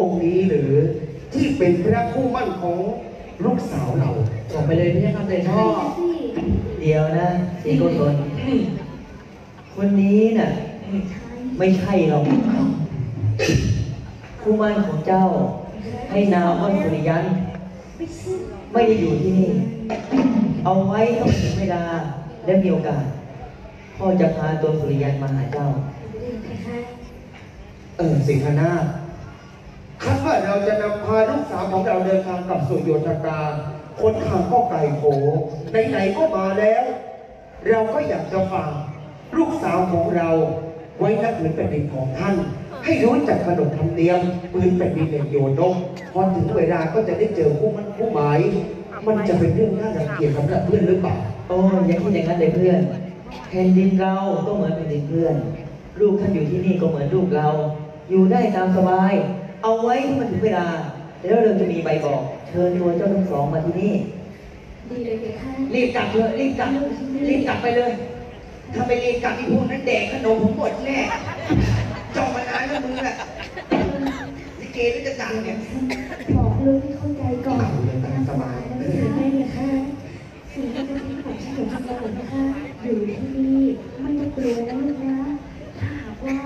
องค์นี้หรือที่เป็นพระคู่มั่นของลูกสาวเราบอกไปเลยพี่ครับเลยพ่อใช่สิเดียวนะสีโกศลคนนี้น่ะใช่ไม่ใช่หรอกคู่มั่นของเจ้า ให้นามว่าสุริยันไม่ใช่ไม่ได้อยู่ที่นี่ เอาไว้ต้องถึงเวลาและมีโอกาสพ่อจะพาตัวสุริยันมาหาเจ้าไม่ได้ใครคะเออสิงห์นาถ คาดว่าเราจะนำพาลูกสาวของเราเดินทางกลับสู่โยธกาคนทางก็ไกลโขไหนๆก็มาแล้ว เราก็อยากจะฝากลูกสาวของเราไว้นักเหมือนแผ่นดินของท่าน ให้รู้จักขนบธรรมเนียมปืนแผ่นดินแห่งโยนกพอถึงเวลาก็จะได้เจอคู่มันคู่หมาย มันจะเป็นเรื่องน่ารังเกียจสำหรับเพื่อนหรือเปล่าโอ้ยอย่าคิดอย่างนั้นเลยเพื่อนแผ่นดินเราก็เหมือนแผ่นดินเพื่อน ลูกท่านอยู่ที่นี่ก็เหมือนลูกเรา อยู่ได้ตามสบาย เอาไว้ที่มันถึงเวลา แล้วเราจะมีใบบอก เชิญตัวเจ้าทั้งสองมาที่นี่ ดีเลยใครคะรีบกลับเถอะรีบกลับรีบกลับไปเลย ถ้าไม่รีบกลับที่พวกนั้นแดกขนมผมหมดแน่จ้องมานานแล้วมึงอะลิเกแล้วจะสั่งเนี่ยบอกลูกให้เข้าใจก่อนเอาเลยตามสบายไม่ถึงได้เลยค่ะสิ่งที่ที่ผมฉันอยู่ที่นี่นะคะอยู่ที่นี่ไม่ต้องกลัวนะลูกนะถ้าหากว่า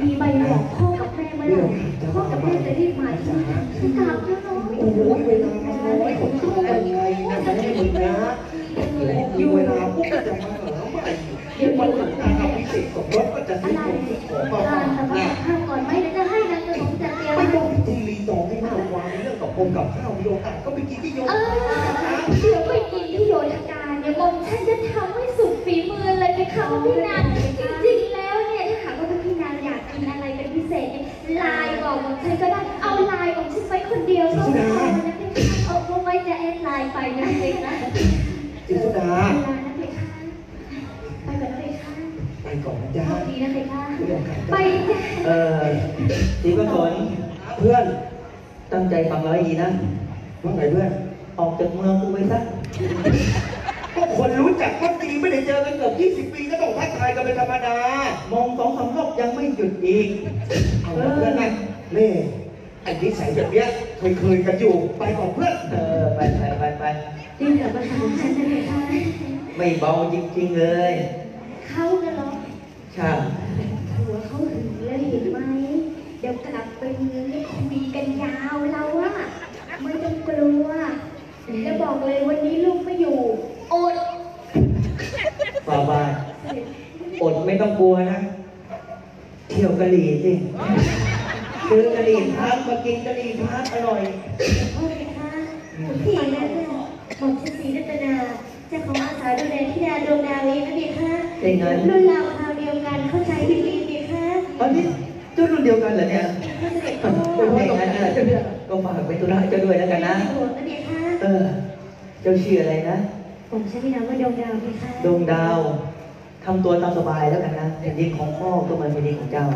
มีใบบอกพ่อกับแม่ไว้หร่อพ่อกับแม่จะรีบมาที่นี่กราบเจ้าน้องโอ้โหเวลาน้อยผมเข้าไปไงนะแม่มึงนะมีเวลาพวกจะมาหาเมื่อไหร่ที่วันหลังอาหพิเศษของรถก็จะซื้อของมาฝากนะข้าวก่อนไหมเดี๋ยวจะให้นะจะต้องดเตรียมไม่ต้องพิธีรีตองให้มากกว่าเรื่องกับผมกับข้าวโยกาก็ไปกินที่โยกาเดี๋ยไปกินที่โยกาเนี่ยมงฉันจะทำให้สุดฝีมือเลยไปค่ะพี่นาง ลน์บอกมอมฉันก็ได้เอาไลน์ของฉันไว้คนเดียวก็พอนะพี่เอาเอาไว้จะแอดไลน์ไปนะเองนะจิสุดาเวลานะเพคะไปก่อนนะเพคะไปก่อนนะจ๊ะโชคดีนะเพคะไปจ้ะเออสีกุศลเพื่อนตั้งใจฟังเราให้ดีนะว่าไงเพื่อนออกจากเมืองกูไปซะก็คนรู้จักก็ดีไม่ได้เจอกันเกือบ20 ปีก็ต้องทักทายกันเป็นธรรมดามองสองสามรอบยังไม่หยุดอีกเอาละเพื่อนนะ นี่ไอ้นิสัยแบบเนี้ยเคยเคยๆกันอยู่ไปก่อนเพื่อนเออไปไปไปไปรีบกลับมาหาฉันนะเพคะไม่เบาจริงๆเลยเขาน่ะเหรอใช่หัวเขาหึงแล้วเห็นไหมเดี๋ยวกลับไปเมืองนี่คุยกันยาวเราอะไม่ต้องกลัวแล้วบอกเลยวันนี้ลูกไม่อยู่อดฝ่าบาทอดไม่ต้องกลัวนะ เที่ยวกะหรี่สิ ซื้อกะหรี่พักมากินกะหรี่พักอร่อย พ่อเลยคะคุณพี่นะเนี่ยบอกชื่อศรีรัตนาเจ้าของอาสาดูแลที่ดาดวงดาวเองนะเบียค่ะเป็นไง รุ่นราวคราวเดียวกันเข้าใจดีๆเบียค่ะตอนนี้เจ้ารุ่นเดียวกันเหรอเนี่ยเข้าใจพ่อถ้าอย่างนั้นน่ะก็ฝากไปธุระเจ้าด้วยแล้วกันนะไม่ห่วงนะเบียค่ะเออ เจ้าชื่ออะไรนะ ผมใช้พี่นามว่าดวงดาวเบียค่ะดวงดาวทำตัวตามสบายแล้วกันนะแผ่นดินของพ่อก็เหมือนแผ่นดินของเจ้า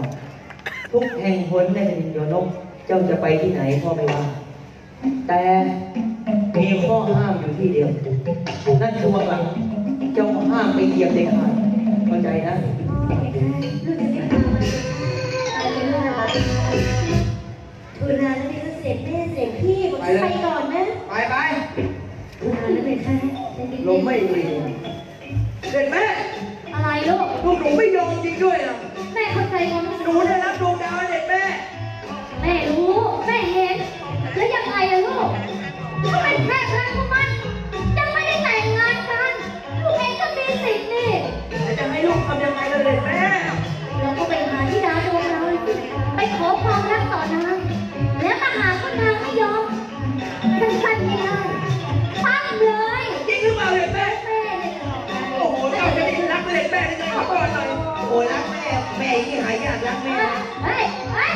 ทุกแห่งหนในแผ่นดินโยนก เจ้าจะไปที่ไหนพ่อไม่ว่า แต่มีข้อห้ามอยู่ที่เดียว นั่นคือวันหลัง เจ้าห้ามไปเหยียบเด็กขาดเข้าใจนะพ่อเบียค่ะลูกจะติดตามมาเอาเป็นาแล้วนี่ก็เสร็จแม่เสร็จพี่ผมจะไปก่อนนะไปไปธุระแล้วเบียค่ะจะกินลมไม่ดีเด็ดแม่อะไรลูกลูกหนูไม่ยอมจริงด้วยนะ ม่เข้าใจความรู้หสึนูกได้รับดวงดาวเด็ดแม่ แม่รู้ แม่เห็น แล้วยังไงอะลูกก็เป็นแค่เพื่อนพวกมัน ยังไม่ได้แต่งงานกัน ลูกเองก็มีสิทธิ์นี่แล้วจะให้ลูกทำยังไงล่ะเด็ดแม่ เราก็ไปหาที่ดาวดวงเราไปขอความรักต่อนางแล้วมาหาก็นางไม่ยอม ที่หายากรักแม่เฮ้ยเฮ้ย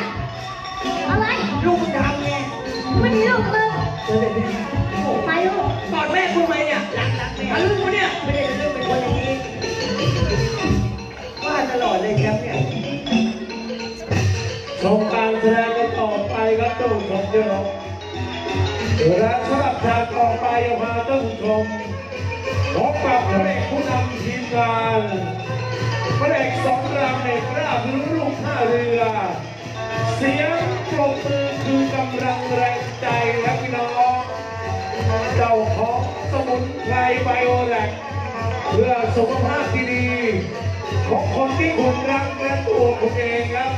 อะไรลูกมึงทำไงไม่มีลูกเลยเจอเด็กแม่โอ้ไปลูกกอดแม่กูทำไมเนี่ยรักรักแม่ทะลึ่งกูเนี่ยไม่ได้จะเลือกเป็นคนอย่างนี้ว่าตลอดเลยครับเนี่ยชมการแสดงกันต่อไปครับท่านผู้ชมที่เคารพและสำหรับฉากต่อไปจะพาท่านผู้ชมพบกับพระเอกผู้นำทีมงาน ระเอกสองรามเอกราบลูกท่าเรือ เสียงปรบมือคือกำลังแรงใจครับพี่น้องเจ้าของสมุนไพรไบโอแลกเพื่อสุขภาพที่ดี ของคนที่คุณรักและตัวคุณเองครับ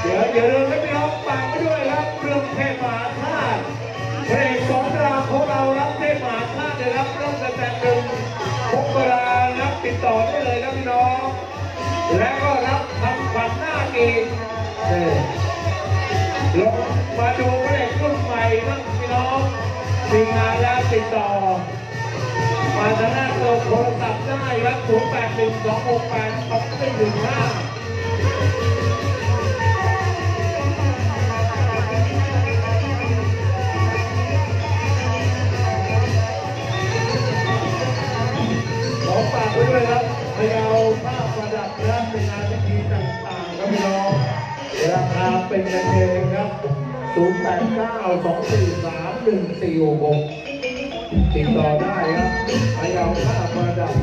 เดี๋ยวอย่าลืมนะพี่น้องฝากไว้ด้วยครับเรื่องเทพมหาธาตุเพลงสอนรามของเรารับเทพมหาธาตุเลยครับเริ่มตั้งแต่หนึ่งมกรานับ ติดต่อได้เลยครับพี่น้อง และก็รับทำขวัญหน้าเกเออลงมาดูเพลงรุ่นใหม่ครับพี่น้องมีงานแล้วติดต่อ มาทางหน้าโทรศัพท์ได้ครับ0 8 1 2 6 8 2 1 5 ของฝากไว้ด้วยครับพยาวภาพประดับนะเป็นงานพิธีต่างๆครับพี่น้องราคาเป็นกันเองครับ 0 8 9 2 4 3 1 4 6 6ติดต่อได้ครับพยาวภาพประดับ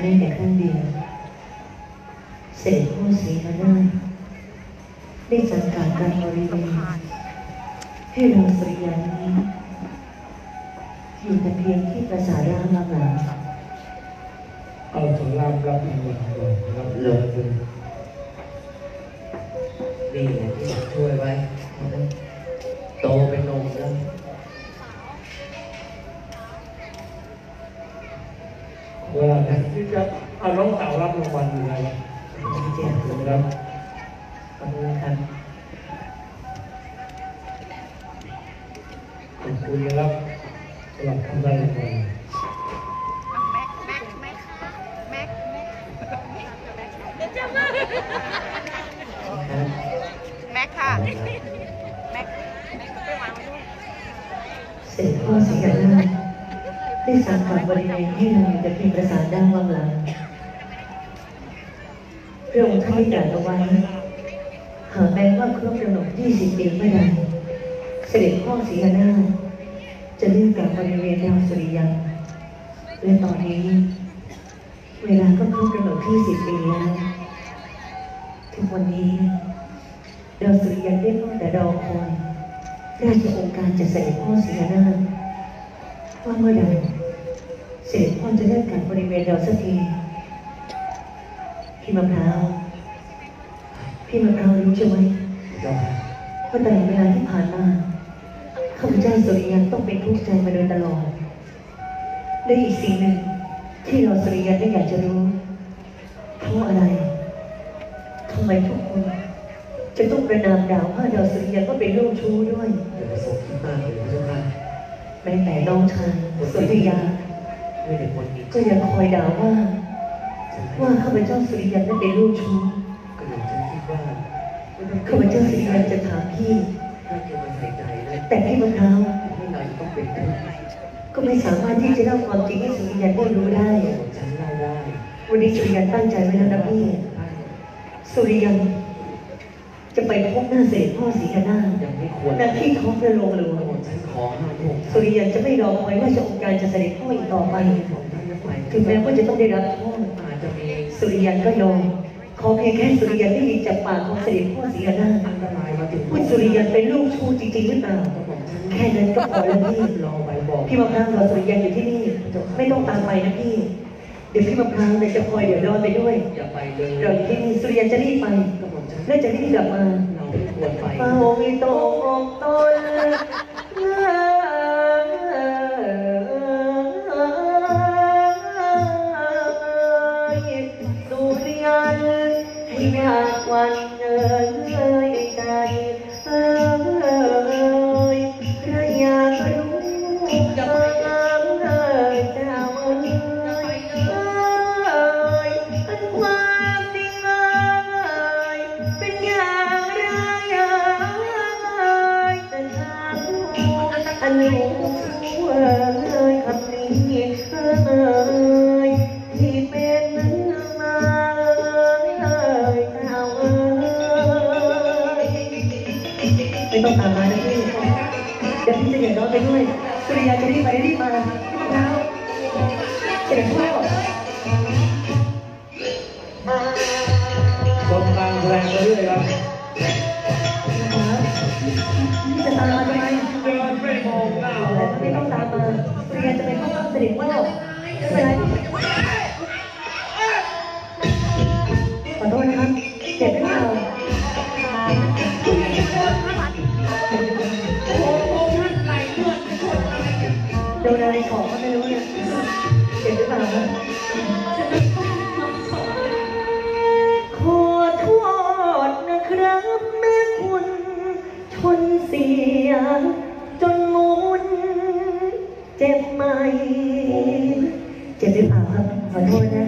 ความสุขเลยแม้แต่ครั้งเดียวเสด็จพ่อศรีหนาถได้จัดการการบริเวณให้เราสริยันนี้อยู่แต่เพียงที่ประสาทร่างลำหลังเอาสงรามรับมือก่อนรับลิกเลยนี่แหละที่ช่วยไว้ โตเป็นนมแล้ว เวลาที่จะเอาน้องสาวรับรางวัลอยู่แล้วเจ็บครับขอบคุณครับขอบคุณนะครับสำหรับคำได้รางวัลแม็กแม็กแม็กแม็กแม็กแม็กค่ะ แม็กแม็กไปวางไว้ด้วยเสด็จพ่อศรีกันนาถ ได้สั่งการบริเวณให้เราอยู่แต่เพียงประสานด้านวังหลังพระองค์ท่านได้ตรัสเอาไว้หากแม้ว่าครบกำหนด20ปีเมื่อใดเสด็จพ่อศรีกันาจะเลื่อนกลับบริเวณดาวสุริยันและตอนนี้ เวลาก็ครบกำหนด20ปีแล้วทุกวันนี้ดาวสุริยันได้เฝ้าแต่รอคอยราชองค์การจะเสด็จพ่อศรีหนาว่าเมื่อใด เสด็จพ่อจะได้กลับบริเวณเราสักที พี่มะพร้าว พี่มะพร้าวรู้ใช่ไหมว่าตลอดเวลาที่ผ่านมาข้าพเจ้าสุริยันต้องเป็นทุกข์ใจมาโดยตลอดและอีกสิ่งหนึ่งที่เราสุริยันได้อยากจะรู้เพราะอะไรทำไมทุกคนจะต้องประนามด่าว่าดาวสุริยันก็เป็นลูกชู้ด้วยอย่าไปส่งคิดมากเลยพระเจ้าค่ะแม้แต่น้องชายสุริยา ไม่ได้คนนี้ก็ยังคอยด่าว่า ว่าข้าพเจ้าสุริยันนั้นเป็นลูกชู้ก็เลยฉันคิดว่าไม่ต้องข้าพเจ้าสุริยันจะถามพี่ถ้าจะมาใส่ใจนะแต่พี่มะพร้าวให้เราต้องเป็นทุกข์ก็ไม่สามารถที่จะเล่าความจริงให้สุริยันได้รู้ได้ของฉันเล่าได้วันนี้สุริยันตั้งใจไว้แล้วนะพี่สุริยัน จะไปพบหน้าเสด็จพ่อศรีกนาถยังไม่ควรณที่ท้องพระโรงหลวงของฉันขอห้ามพวกสุริยันจะไม่รอคอยราชองค์การจะเสด็จพ่ออีกต่อไปของท่านทั้งหลายถึงแม้ว่าจะต้องได้รับโทษอาจจะมีสุริยันก็ยอมขอเพียงแค่สุริยันได้ยินจากปากของเสด็จพ่อศรีอนาถอันตรายมาถึงว่าสุริยันเป็นลูกชู้จริงๆหรือเปล่าก็บอกฉันแค่นั้นก็พอแล้วพี่รอไว้บอกพี่มะพร้าวรอสุริยันอยู่ที่นี่ ไม่ต้องตามไปนะพี่ เดี๋ยวพี่มะพร้าวเนี่ยจะคอยเดี๋ยวรอนไปด้วยอย่าไปเลยรออยู่ที่นี่สุริยันจะรีบไปก็บอกฉันแล้วจะรีบกลับมาเราไม่ควรไปเฝ้ามีตรงต้นสุริยันให้อยากวัน กันอยู่เลยคำนี้เอยที่เป็นมาเลยเอาเอยไม่ต้องตามมานะพี่จะพี่จะเดือดร้อนไปด้วยสุริยาจะรีบไปรีบมาแล้วเสร็จว่ ขอโทษนะต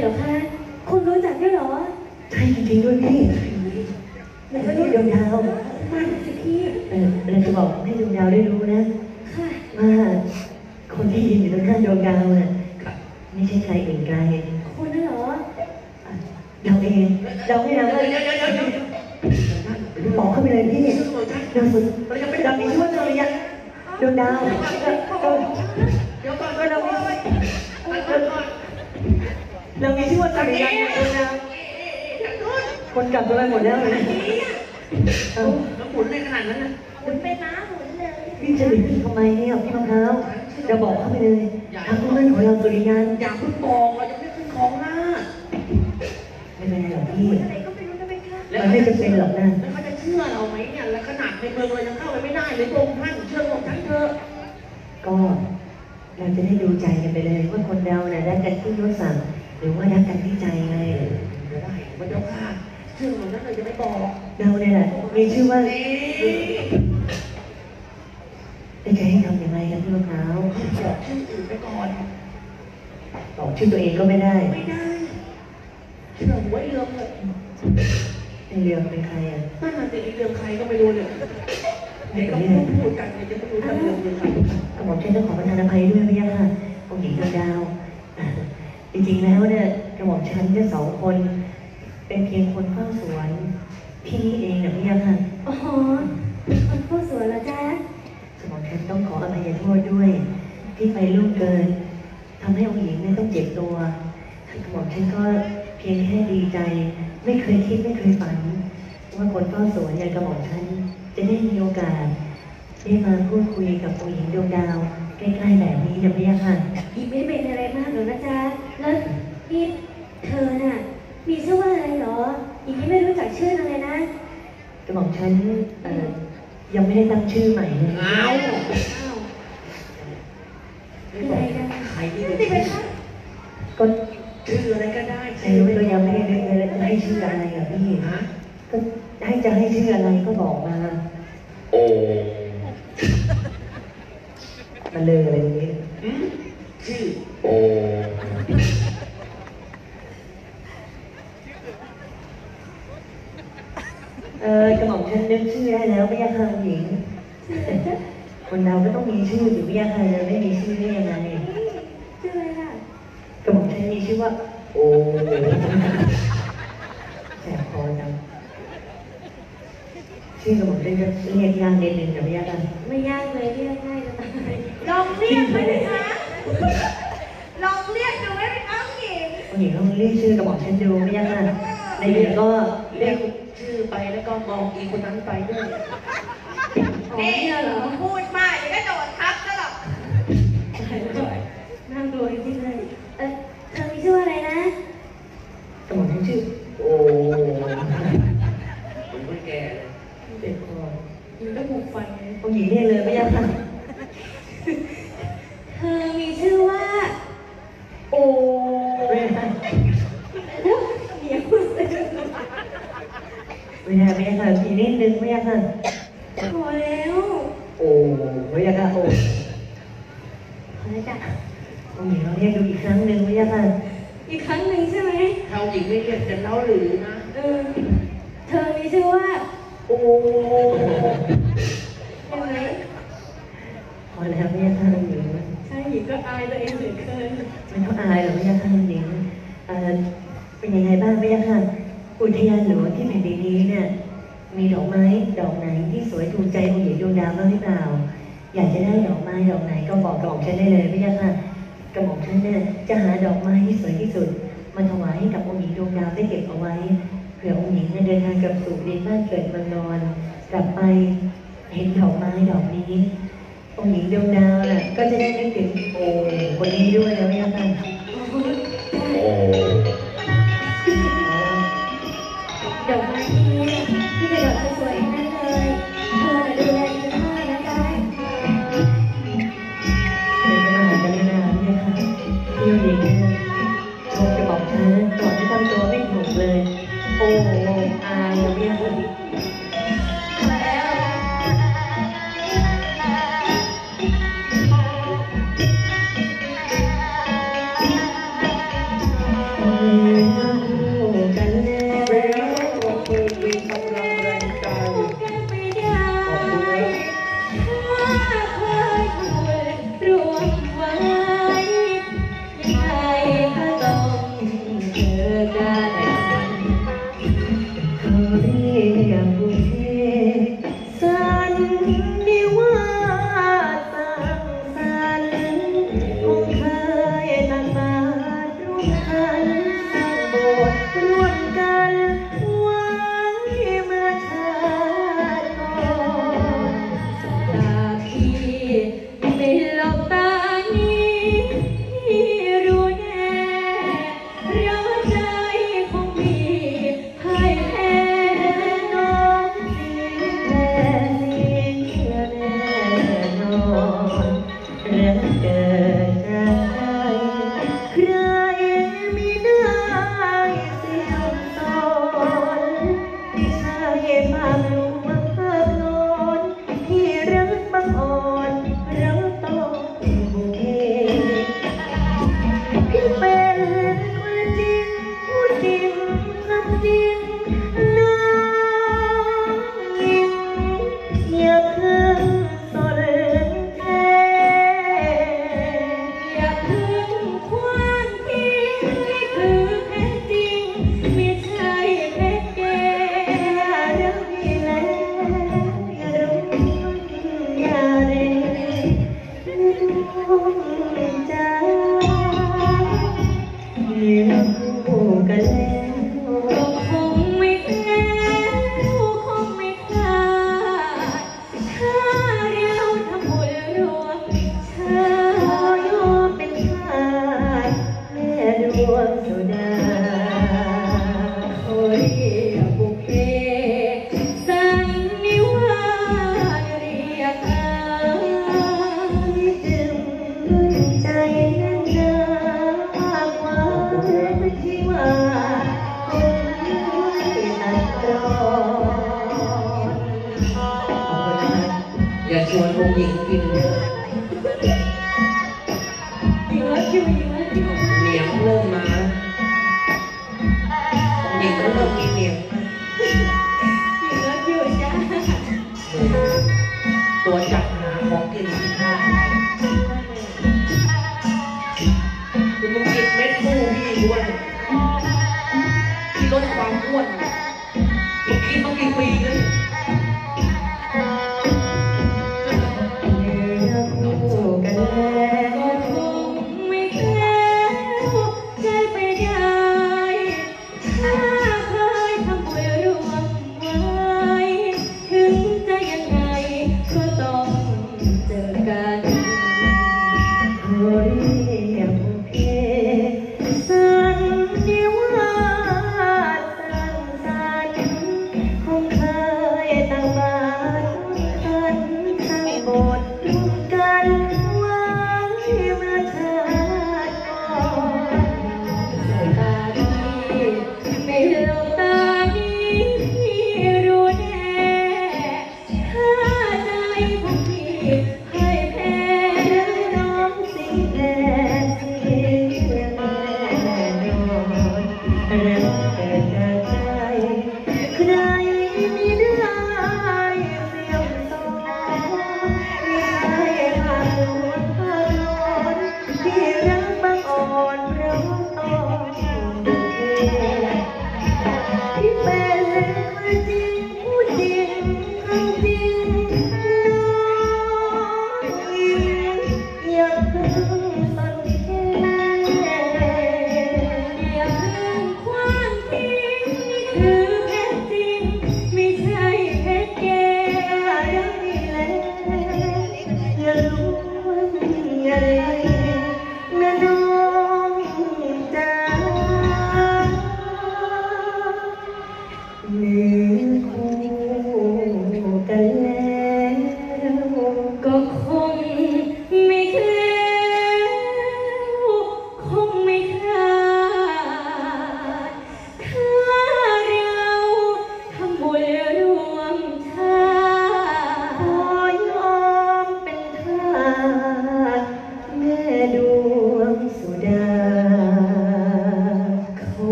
เหรอคะคุณรู้จักด้วยเหรอใช่จริงๆด้วยพี่แต่ที่ดวงดาวเมาสิพี่เออเราจะบอกให้ดวงดาวได้รู้นะค่ะว่าคนที่ยืนอยู่ตรงข้างดวงดาวน่ะไม่ใช่ใครอื่นไกลคุณน่ะเหรอเราเองเราให้เราเลยบอกเข้าไปเลยพี่เราสุดเรามีชื่อว่าสุริยะดวงดาวเราเรามี เรามีชื่อว่าสุริยะดวงดาวคนกลับตัวไปหมดแล้วเลยเอ้าหมุนเลยขนาดนั้นนะหมุนเป็นม้าหมุนเลยพี่จะหลีกทำไมเนี่ยพี่มะพร้าวเราบอกเข้าไปเลยทางเพื่อนของเราสุริยันอย่าเพิ่งบอกเรายังไม่ขึ้นของหน้าไม่เป็นไรหรอกพี่อะไรก็ไม่รู้นะเบคะมันไม่จำเป็นหรอกนะแล้วเขาจะเชื่อเราไหมเนี่ยแล้วขนาดในเมืองเรายังเข้าไปไม่ได้เลยพระองค์ท่านเชื่อพระองค์ท่านเถอะก็เราจะได้ดูใจกันไปเลยว่าคนเราเนี่ยรักกันที่ยศสั่ง หรือว่ารักกันที่ใจไงเดี๋ยวได้พระเจ้าค่ะเชื่อพระองค์ท่านเลยจะไม่บอกเราเนี่ยแหละมีชื่อว่านี่จะจะให้ทำยังไงกันพี่มะพร้าวบอกชื่ออื่นไปก่อนบอกชื่อตัวเองก็ไม่ได้ ไม่ได้เชื่อหัวไอ้เรื่องเลยในเรื่องเป็นใครอะนั่นมันจะไอ้เรื่องใครก็ไม่รู้เนี่ยเดี๋ยวก็พูดพูดกันเนี่ยจะไม่รู้จะเรื่องยังไงกระหม่อมฉันต้องขอประทานอภัยด้วยพี่ยะค่ะองค์หญิงดวงดาว จริงๆแล้วเนี่ยกระหม่อมฉันแค่สองคน เป็นเพียงคนเฝ้าสวนที่นี่เองนะพี่ยะค่ะอ๋อคนผู้สวยเหรอจ๊ะกระหม่อมฉันต้องขออภัยโทษด้วย ที่ไปล่วงเกินทำให้องค์หญิงเนี่ยต้องเจ็บตัวกระหม่อมฉันก็เพียงแค่ดีใจ ไม่เคยคิดไม่เคยฝัน ว่าคนเฝ้าสวนอย่างกระหม่อมฉันจะได้มีโอกาสได้มาพูดคุยกับองค์หญิงดวงดาว ใกล้ๆแบบนี้นะพี่ยะค่ะ อีกไม่ได้เป็นอะไรมากหรอกนะจ๊ะ แล้วนี่เธอน่ะ มีชื่อว่าอะไรเหรอ อีกนี่ไม่รู้จักชื่อเลยนะกระบอกฉันเอ่อยังไม่ได้ตั้งชื่อใหม่เลยอ้าวอ้าวไม่บอกใครที่ไม่จะเป็นไรคะก็ชื่ออะไรก็ได้ไอ้ก็ยังไม่ได้นึกเลยจะให้ชื่ออะไรอะพี่ฮะก็ให้จะให้ชื่ออะไรก็บอกมา โอ้มันเลยอะไรอย่างนี้อืมชื่อ โอ้เออกระหม่อมฉันนึกชื่อได้แล้วไม่ยากค่ะคุณหญิง คนเราก็ต้องมีชื่อสิไม่ยากค่ะจะไม่มีชื่อได้ยังไงชื่ออะไรล่ะกระหม่อมฉันมีชื่อว่า โอ้แสบคอจังชื่อกระหม่อมฉันจะเรียกยากนิดนึงนะไม่ยากค่ะไม่ยากเลยเรียกง่ายจะตายลองเรียกไหมคะ ลองเรียกดูไหมเป็นน้องหญิงคุณหญิงลองเรียกชื่อกระหม่อมฉันดูไม่ยากค่ะในเรื่องก็เรียกชื่อไปแล้วก็มองอีกคนนั้นไปด้วยอ๋อนี่เนี่ยเหรอพูดมากเดี๋ยวก็โดนทับซะหรอกน่ากลัวจริงๆเลยเออเธอมีชื่อว่าอะไรนะกระหม่อมฉันชื่อ โอ้ผมคนแก่เลยเด็กคออยู่ก็ผูกฟันไงคุณหญิงเรียกเลยไม่ยากค่ะเธอมีชื่อว่า โอ้ไม่ได้เดี๋ยวพูดไปจนไม่ได้ไม่ยากค่ะอีกนิดนึงไม่ยากค่ะพอแล้ว โอ้ไม่ยากค่ะโอ้พอแล้วจ้ะคุณหญิงลองเรียกดูอีกครั้งหนึ่งไม่ยากค่ะอีกครั้งหนึ่งใช่ไหมเราหญิงไม่เรียกจะเล่าหรือนะเออเธอมีชื่อว่า โอ้ยังไงพอแล้วไม่ยากค่ะคุณหญิง ใช่หญิงก็อายตัวเองเหลือเกินไม่ต้องอายหรอกไม่ยากค่ะคุณหญิงเอ่อเป็นยังไงบ้างไม่ยากค่ะอุทยานหลวงที่แผ่นดินนี้เนี่ย มีดอกไม้ดอกไหนที่สวยถูกใจคุณหญิงดวงดาวบ้างหรือเปล่า อยากจะได้ดอกไม้ดอกไหนก็บอกกระหม่อมฉันได้เลยไม่ยากค่ะกระหม่อมฉันเนี่ยจะหาดอกไม้ที่สวยที่สุดมาถวายให้กับองค์หญิงดวงดาวได้เก็บเอาไว้เผื่อองค์หญิงเนี่ยเดินทางกลับสู่ดินบ้านเกิดเมืองนอน กลับไปเห็นดอกไม้ดอกนี้ องค์หญิงดวงดาวน่ะก็จะได้นึกถึงโอ้คนนี้ด้วยนะไม่ยาค่ะ โอ้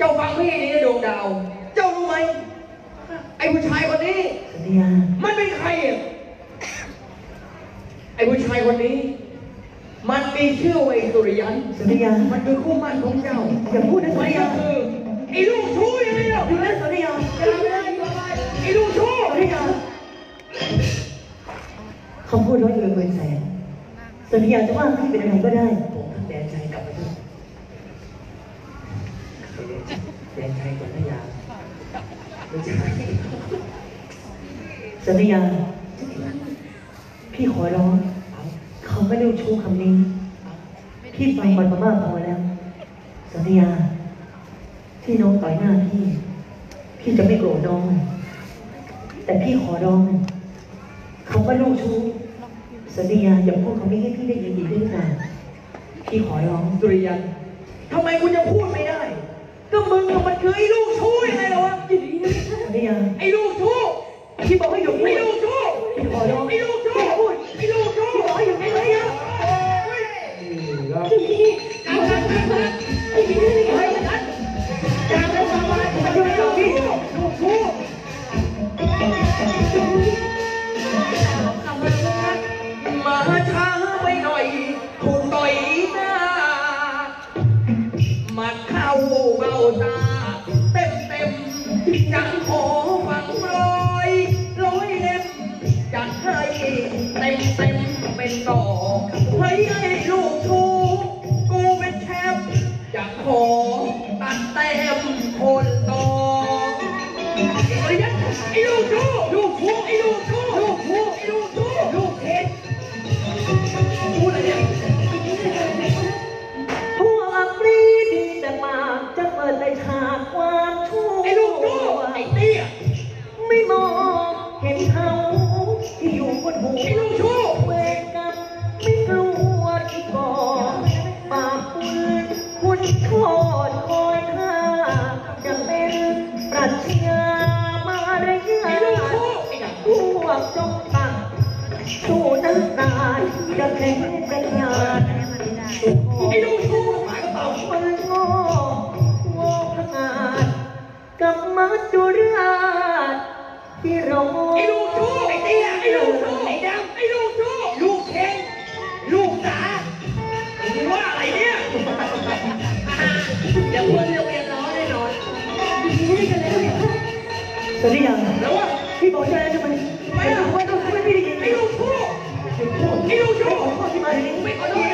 เจ้าฟังพี่นี่นะดวงดาว เจ้ารู้ไหมไอ้ผู้ชายคนนี้สัญญามันเป็นใครอะไอ้ผู้ชายคนนี้ มันมีชื่อว่าไอ้สุริยันสัญญามันคือคู่มั่นของเจ้าอย่าพูดนะสัมันญญาก็คือไอ้ลูกชู้ยังไงเล่าอยู่นะสัญญาอย่าไปเลยไอ้ลูกชู้สัญญาคำพูดร้อยเกินหมื่นแสนสัญญาจะว่าพี่เป็นอะไรก็ได้ ผมท่านแดนชัยกลับมาด้วย แดนชัยกับพยาไม่ใช่สัญญาพี่ขอร้องเขาไม่ได้ชูคำนี้ พี่ฟังมันมามากพอแล้วสัญญาที่น้องต่อยหน้าพี่ พี่จะไม่โกรธน้อง แต่พี่ขอร้องคำว่าลูกชู้สัญญาอย่าพูดคำนี้ให้พี่ได้ยินอีกได้หรือเปล่าพี่ขอร้องสุริยันทำไมคุณจะพูดไม่ได้ ก็มึงอะมันคือไอ้ลูกชู้ยังไงล่ะวะสัญญาไอ้ลูกชู้พี่บอกให้หยุดพูไอ้ ๆจะขอฟังรอยร้อยเล่มจัดให้เต็มเต็มเป็นต่อให้ไอ้ลูกทูกูเป็นแชมป์จะขอตัดเต็มคนต่อไอ้ยันไอ้ลูกชู้ลูกชู้ จะเปิดในฉากความชั่วไอ้ลูกชู้ไอ้เตี้ยไม่มองเห็นเขาที่อยู่บนหัวไอ้ลูกชู้เวรกรรมไม่กลัวที่ก่อปากปืนคุณโทษคอยท่าจะเป็นปรัชญามารยาไอ้ลูกทชู้ไอ้ดักพวกจงตั้งสู้นักตายจะแข็งเป็นงานสุขไอ้ลูกชู้ กับมัจจุราชที่เรา ไอ้ลูกชู้ไอ้เตี้ยไอ้ลูกชู้ไอ้ดำไอ้ลูกชู้ลูกเข่งลูกจ๋ามึงว่าอะไรเนี่ยเดี๋ยวคนโรงเรียนล้อแน่นอนสวัสดียังแล้วว่าพี่บอกใช่ไหมทำไมไม่อะไม่ต้องไม่ได้ยินไอ้ลูกชู้ไอ้ลูกชู้ข้อที่มาอย่างนี้ไม่ขอโทษ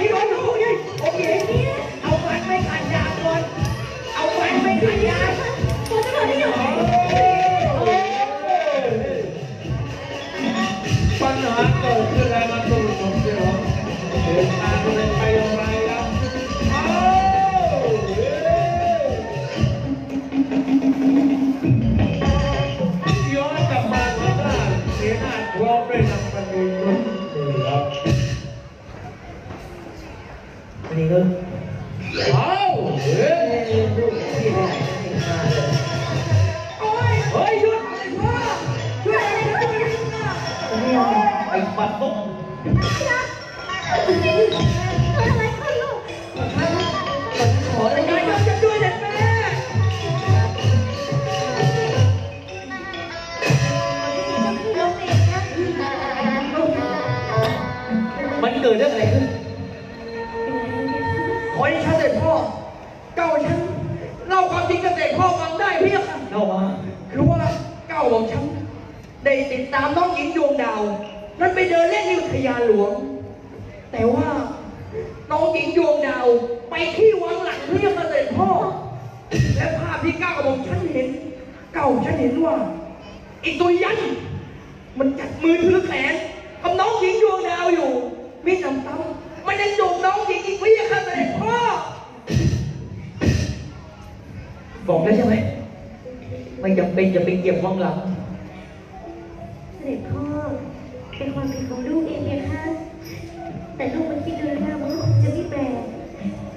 ปัดตุ๊กขออะไรกันจะช่วยเด็กแม่มันเกิดเรื่องอะไรขึ้นขอให้ฉันเด็กพ่อ เก้าฉันเล่าความจริงกับเด็กพ่อฟังได้เพียงเล่ามาคือว่าเก้าของฉันได้ติดตามน้องหญิงดวงดาว นั้นไปเดินเล่นที่อุทยานหลวง แต่ว่าน้องหญิงดวงดาวไปที่วังหลังเพียกับเด็กพ่อ และภาพที่เก้าของฉันเห็น เก้าฉันเห็นว่าไอีกตัวยันมันจับมือถือแขนกับน้องหญิงดวงดาวอยู่มีน้ำซ้ำมันยังจูบน้องหญิงอีกเพียกับเด็กพ่อ บอกแล้วใช่ไหมไม่จำเป็นจะไปเก็บวังหลัง เสด็จพ่อ เป็นความผิดของลูกเองเนี่ยค่ะ แต่ลูกมันคิดดูแล้วมันก็คงจะไม่แปลก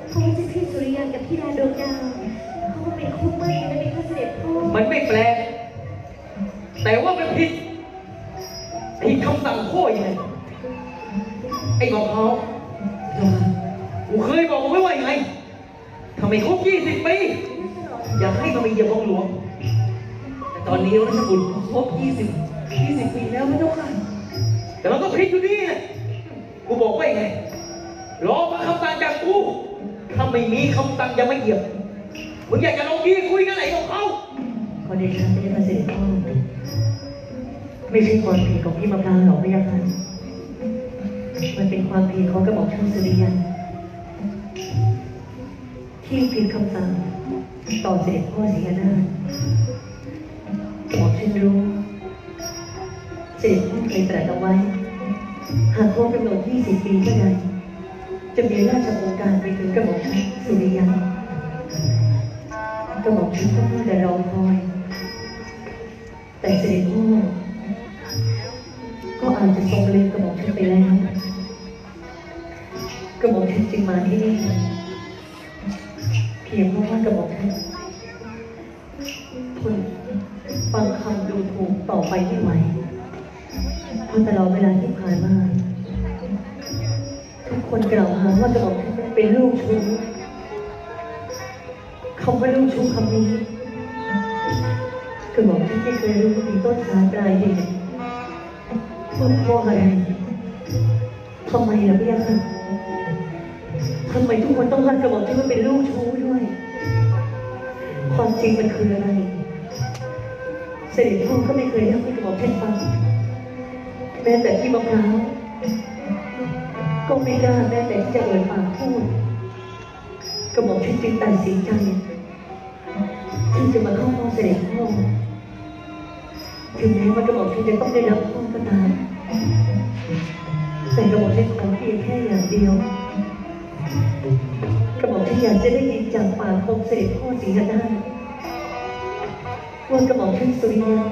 เพราะว่าจะพี่สุริยันกับพี่ดาดวงดาวเขาก็เป็นคู่มั่นกันนะเป็นเสด็จพ่อมันไม่แปลก แต่ว่ามันผิด ผิดคำสั่งพ่อยังไงไอ้บอกเขากูเคยบอกมึงไว้ว่ายังไงทำไมครบยี่สิบปีอยากให้มันมาเยียบของหลวง แต่ตอนนี้รัชบุตรครบ20 20ปีแล้วไม่ต้องค่ะ แต่มันก็ผิดอยู่ดีนะกูบอกว่ายังไง รอมาคำสั่งจากกู ถ้าไม่มีคำสั่งอย่ามาเหยียบ มึงอยากจะลงดีคุยกันไหนของเขาขอเดชะไม่ได้มาเสด็จพ่อไม่ใช่ความผิดของพี่มะพร้าวหรอกพี่ยาค่ะมันเป็นความผิดของกระบอกช่างสุริยัน ที่ผิดคำสั่งต่อเสด็จพ่อศรีอนาถกระบอกฉันรู้ เสด็จพ่อเคยตรัสเอาไว้ หากครบกำหนด20 ปีเมื่อใดจะมีราชองค์การไปถึงกระบอกช่างสุริยันกระบอกฉันก็เพื่อจะรอคอย แต่เสด็จพ่อก็อาจจะทรงลืมกระบอกฉันไปแล้ว กระบอกฉันจึงมาที่นี่เพียงเพราะว่ากระบอกฉันทนฟังคำดูถูกต่อไปไม่ไหว เพราะตลอดเวลาที่ผ่านมา ทุกคนกล่าวหาว่ากระบอกเป็นลูกชู้คำว่าลูกชู้คำนี้ก็บอกที่ไม่เคยรู้ถึงต้นสายปลายเหตุว่าพราอะไรทำไมล่ะพี่ยังทำไมทุกคนต้องรักกระบอกที่ว่าเป็นลูกชู้ด้วย ความจริงมันคืออะไร เสด็จพ่อก็ไม่เคยเล่าให้กระบอกท่านฟัง แม้แต่ที่มะพร้าวก็ไม่กล้าแม้แต่ที่จะเอ่ยปากพูดกระหม่อมฉันจึงตัดสินใจที่จะมาเข้าเฝ้าเสด็จพ่อถึงแม้ว่ากระหม่อมฉันจะต้องได้รับโทษก็ตามแต่กระหม่อมฉันขอเพียงแค่อย่างเดียวกระหม่อมฉันอยากจะได้ยินจากปากของเสด็จพ่อสีหน้าว่ากระหม่อมฉันสุริยัน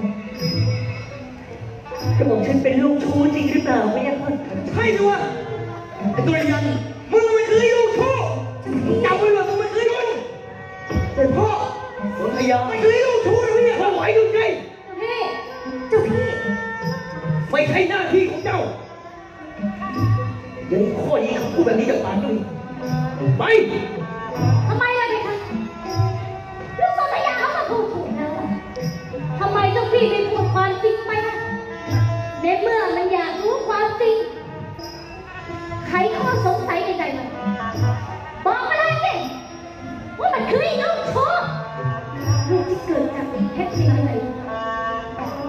กระหม่อมฉันเป็นลูกชู้จริงหรือเปล่าไม่ยังค่ะใช่ด้วยวะไอ้ตัวยัน มึงไม่เคยลูกพ่อจำไว้เลยมึงไม่เคยลูกแต่พ่อสนธยาไม่เคยลูกชู้เลยเนี่ยเขาไหวดูไงพี่เจ้าพี่ไม่ใช่หน้าที่ของเจ้าอย่าให้ข้อนี้คำพูดแบบนี้กับปากด้วยไปทำไมล่ะพี่คะลูกสนธยาเขามาพูดถูกแล้วอะทำไมเจ้าพี่ไม่ ในเมื่อมันอยากรู้ความจริงใครข้อสงสัยในใจมัน บอกมาเลยสิว่ามันคือไอ้ลูกชั่วลูกที่เกิดจากเพชรสีอะไร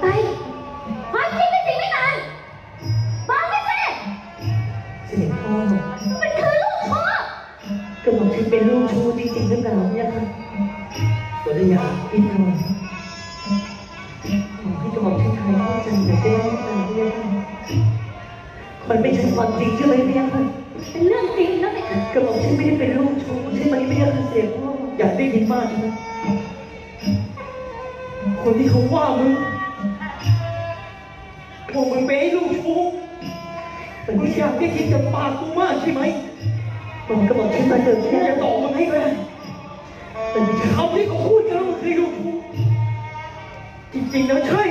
ไปความจริงเป็นสิ่งไม่นานบอกไปสิเสด็จพ่อมันคือลูกชั่วกระหม่อมฉันเป็นลูกชู้จริงๆหรือเปล่าเนี่ยค่ะสนธยาพี่พลอย ขอให้กระหม่อมฉันทายเข้าใจหน่อยได้ไหมคะเนี่ยค่ะมันไม่ใช่ความจริงใช่ไหมเนี่ยค่ะเป็นเรื่องจริงนะพี่คะกระหม่อมฉันไม่ได้เป็นลูกชู้ใช่ไหมไม่ได้ค่ะเสด็จพ่ออยากได้ยินมากใช่ไหมคนที่เขาว่ามึงว่ามึงเป็นไอ้ลูกชู้มันมึไม่งใช่อยากได้ยินจากปากกูมากใช่ไหมบอกกระหม่อมฉันมาเถอะกูแค่จะตอบมึงให้เลยมันไม่ใช่คำที่เขาพูดกันว่ามึงคือลูกชู้ จริงๆแล้วใช่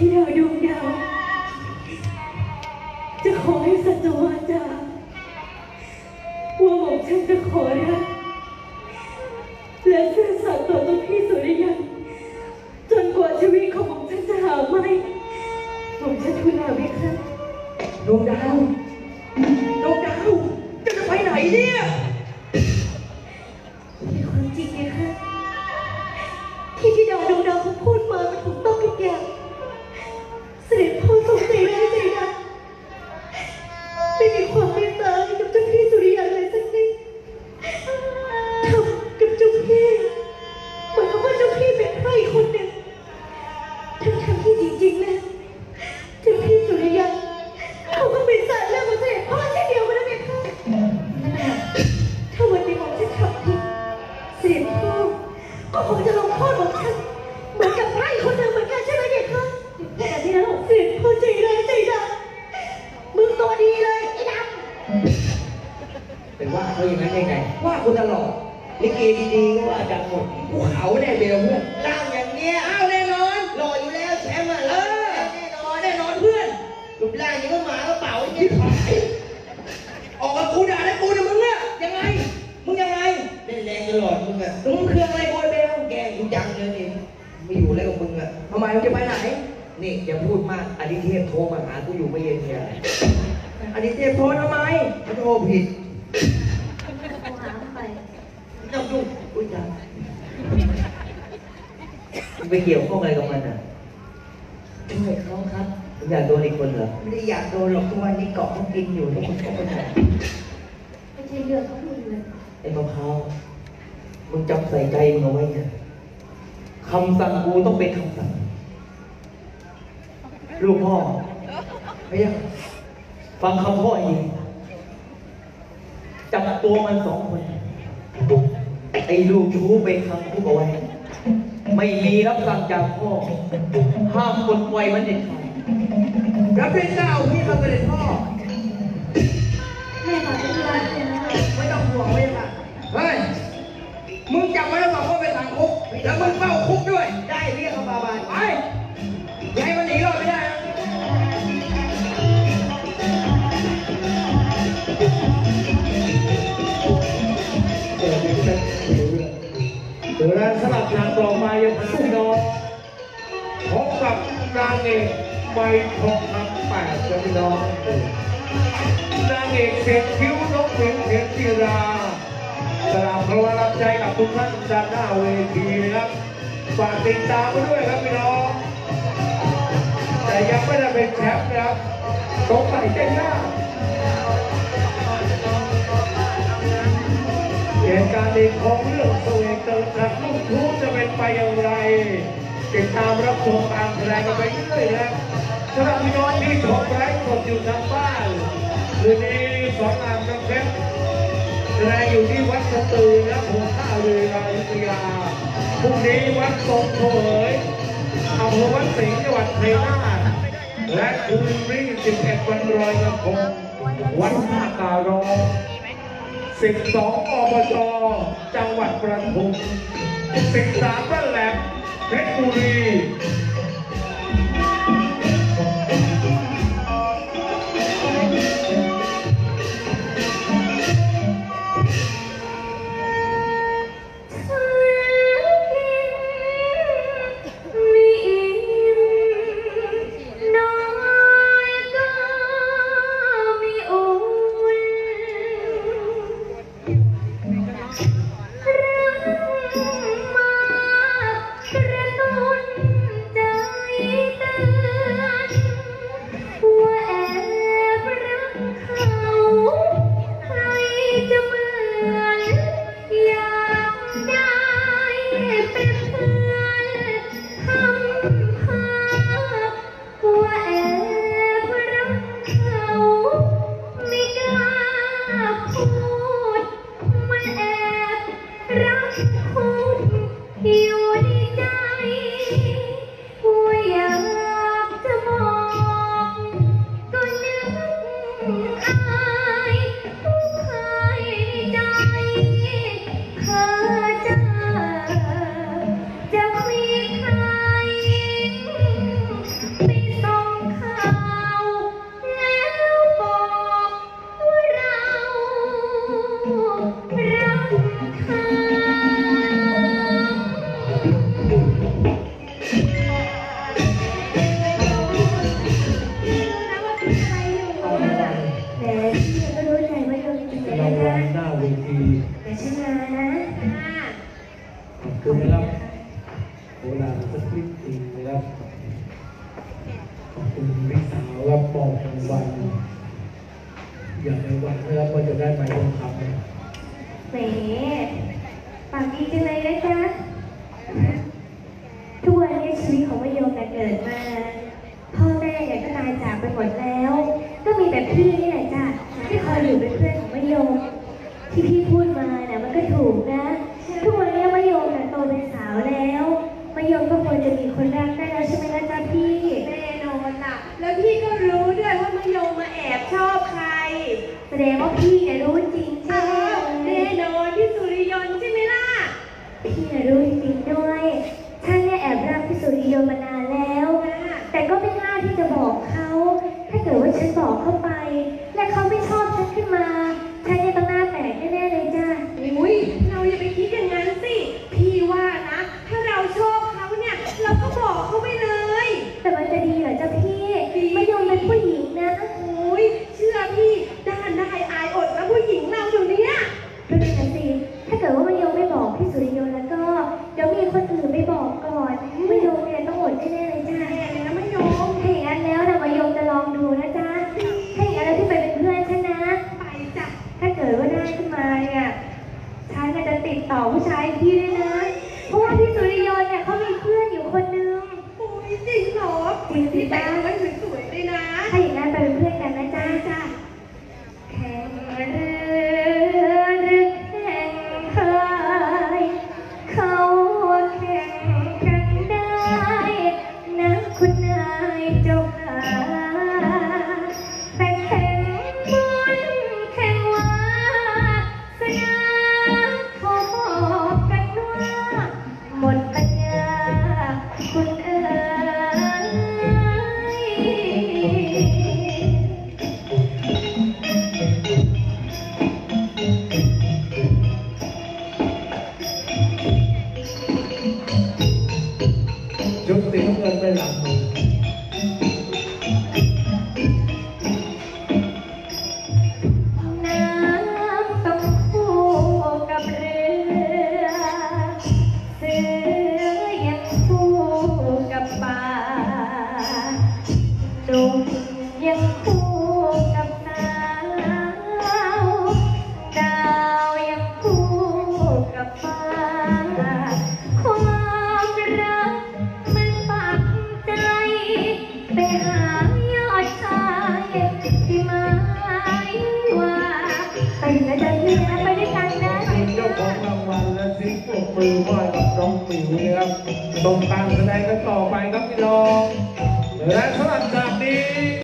ธิดาดวงดาว จะขอให้สัจวาจา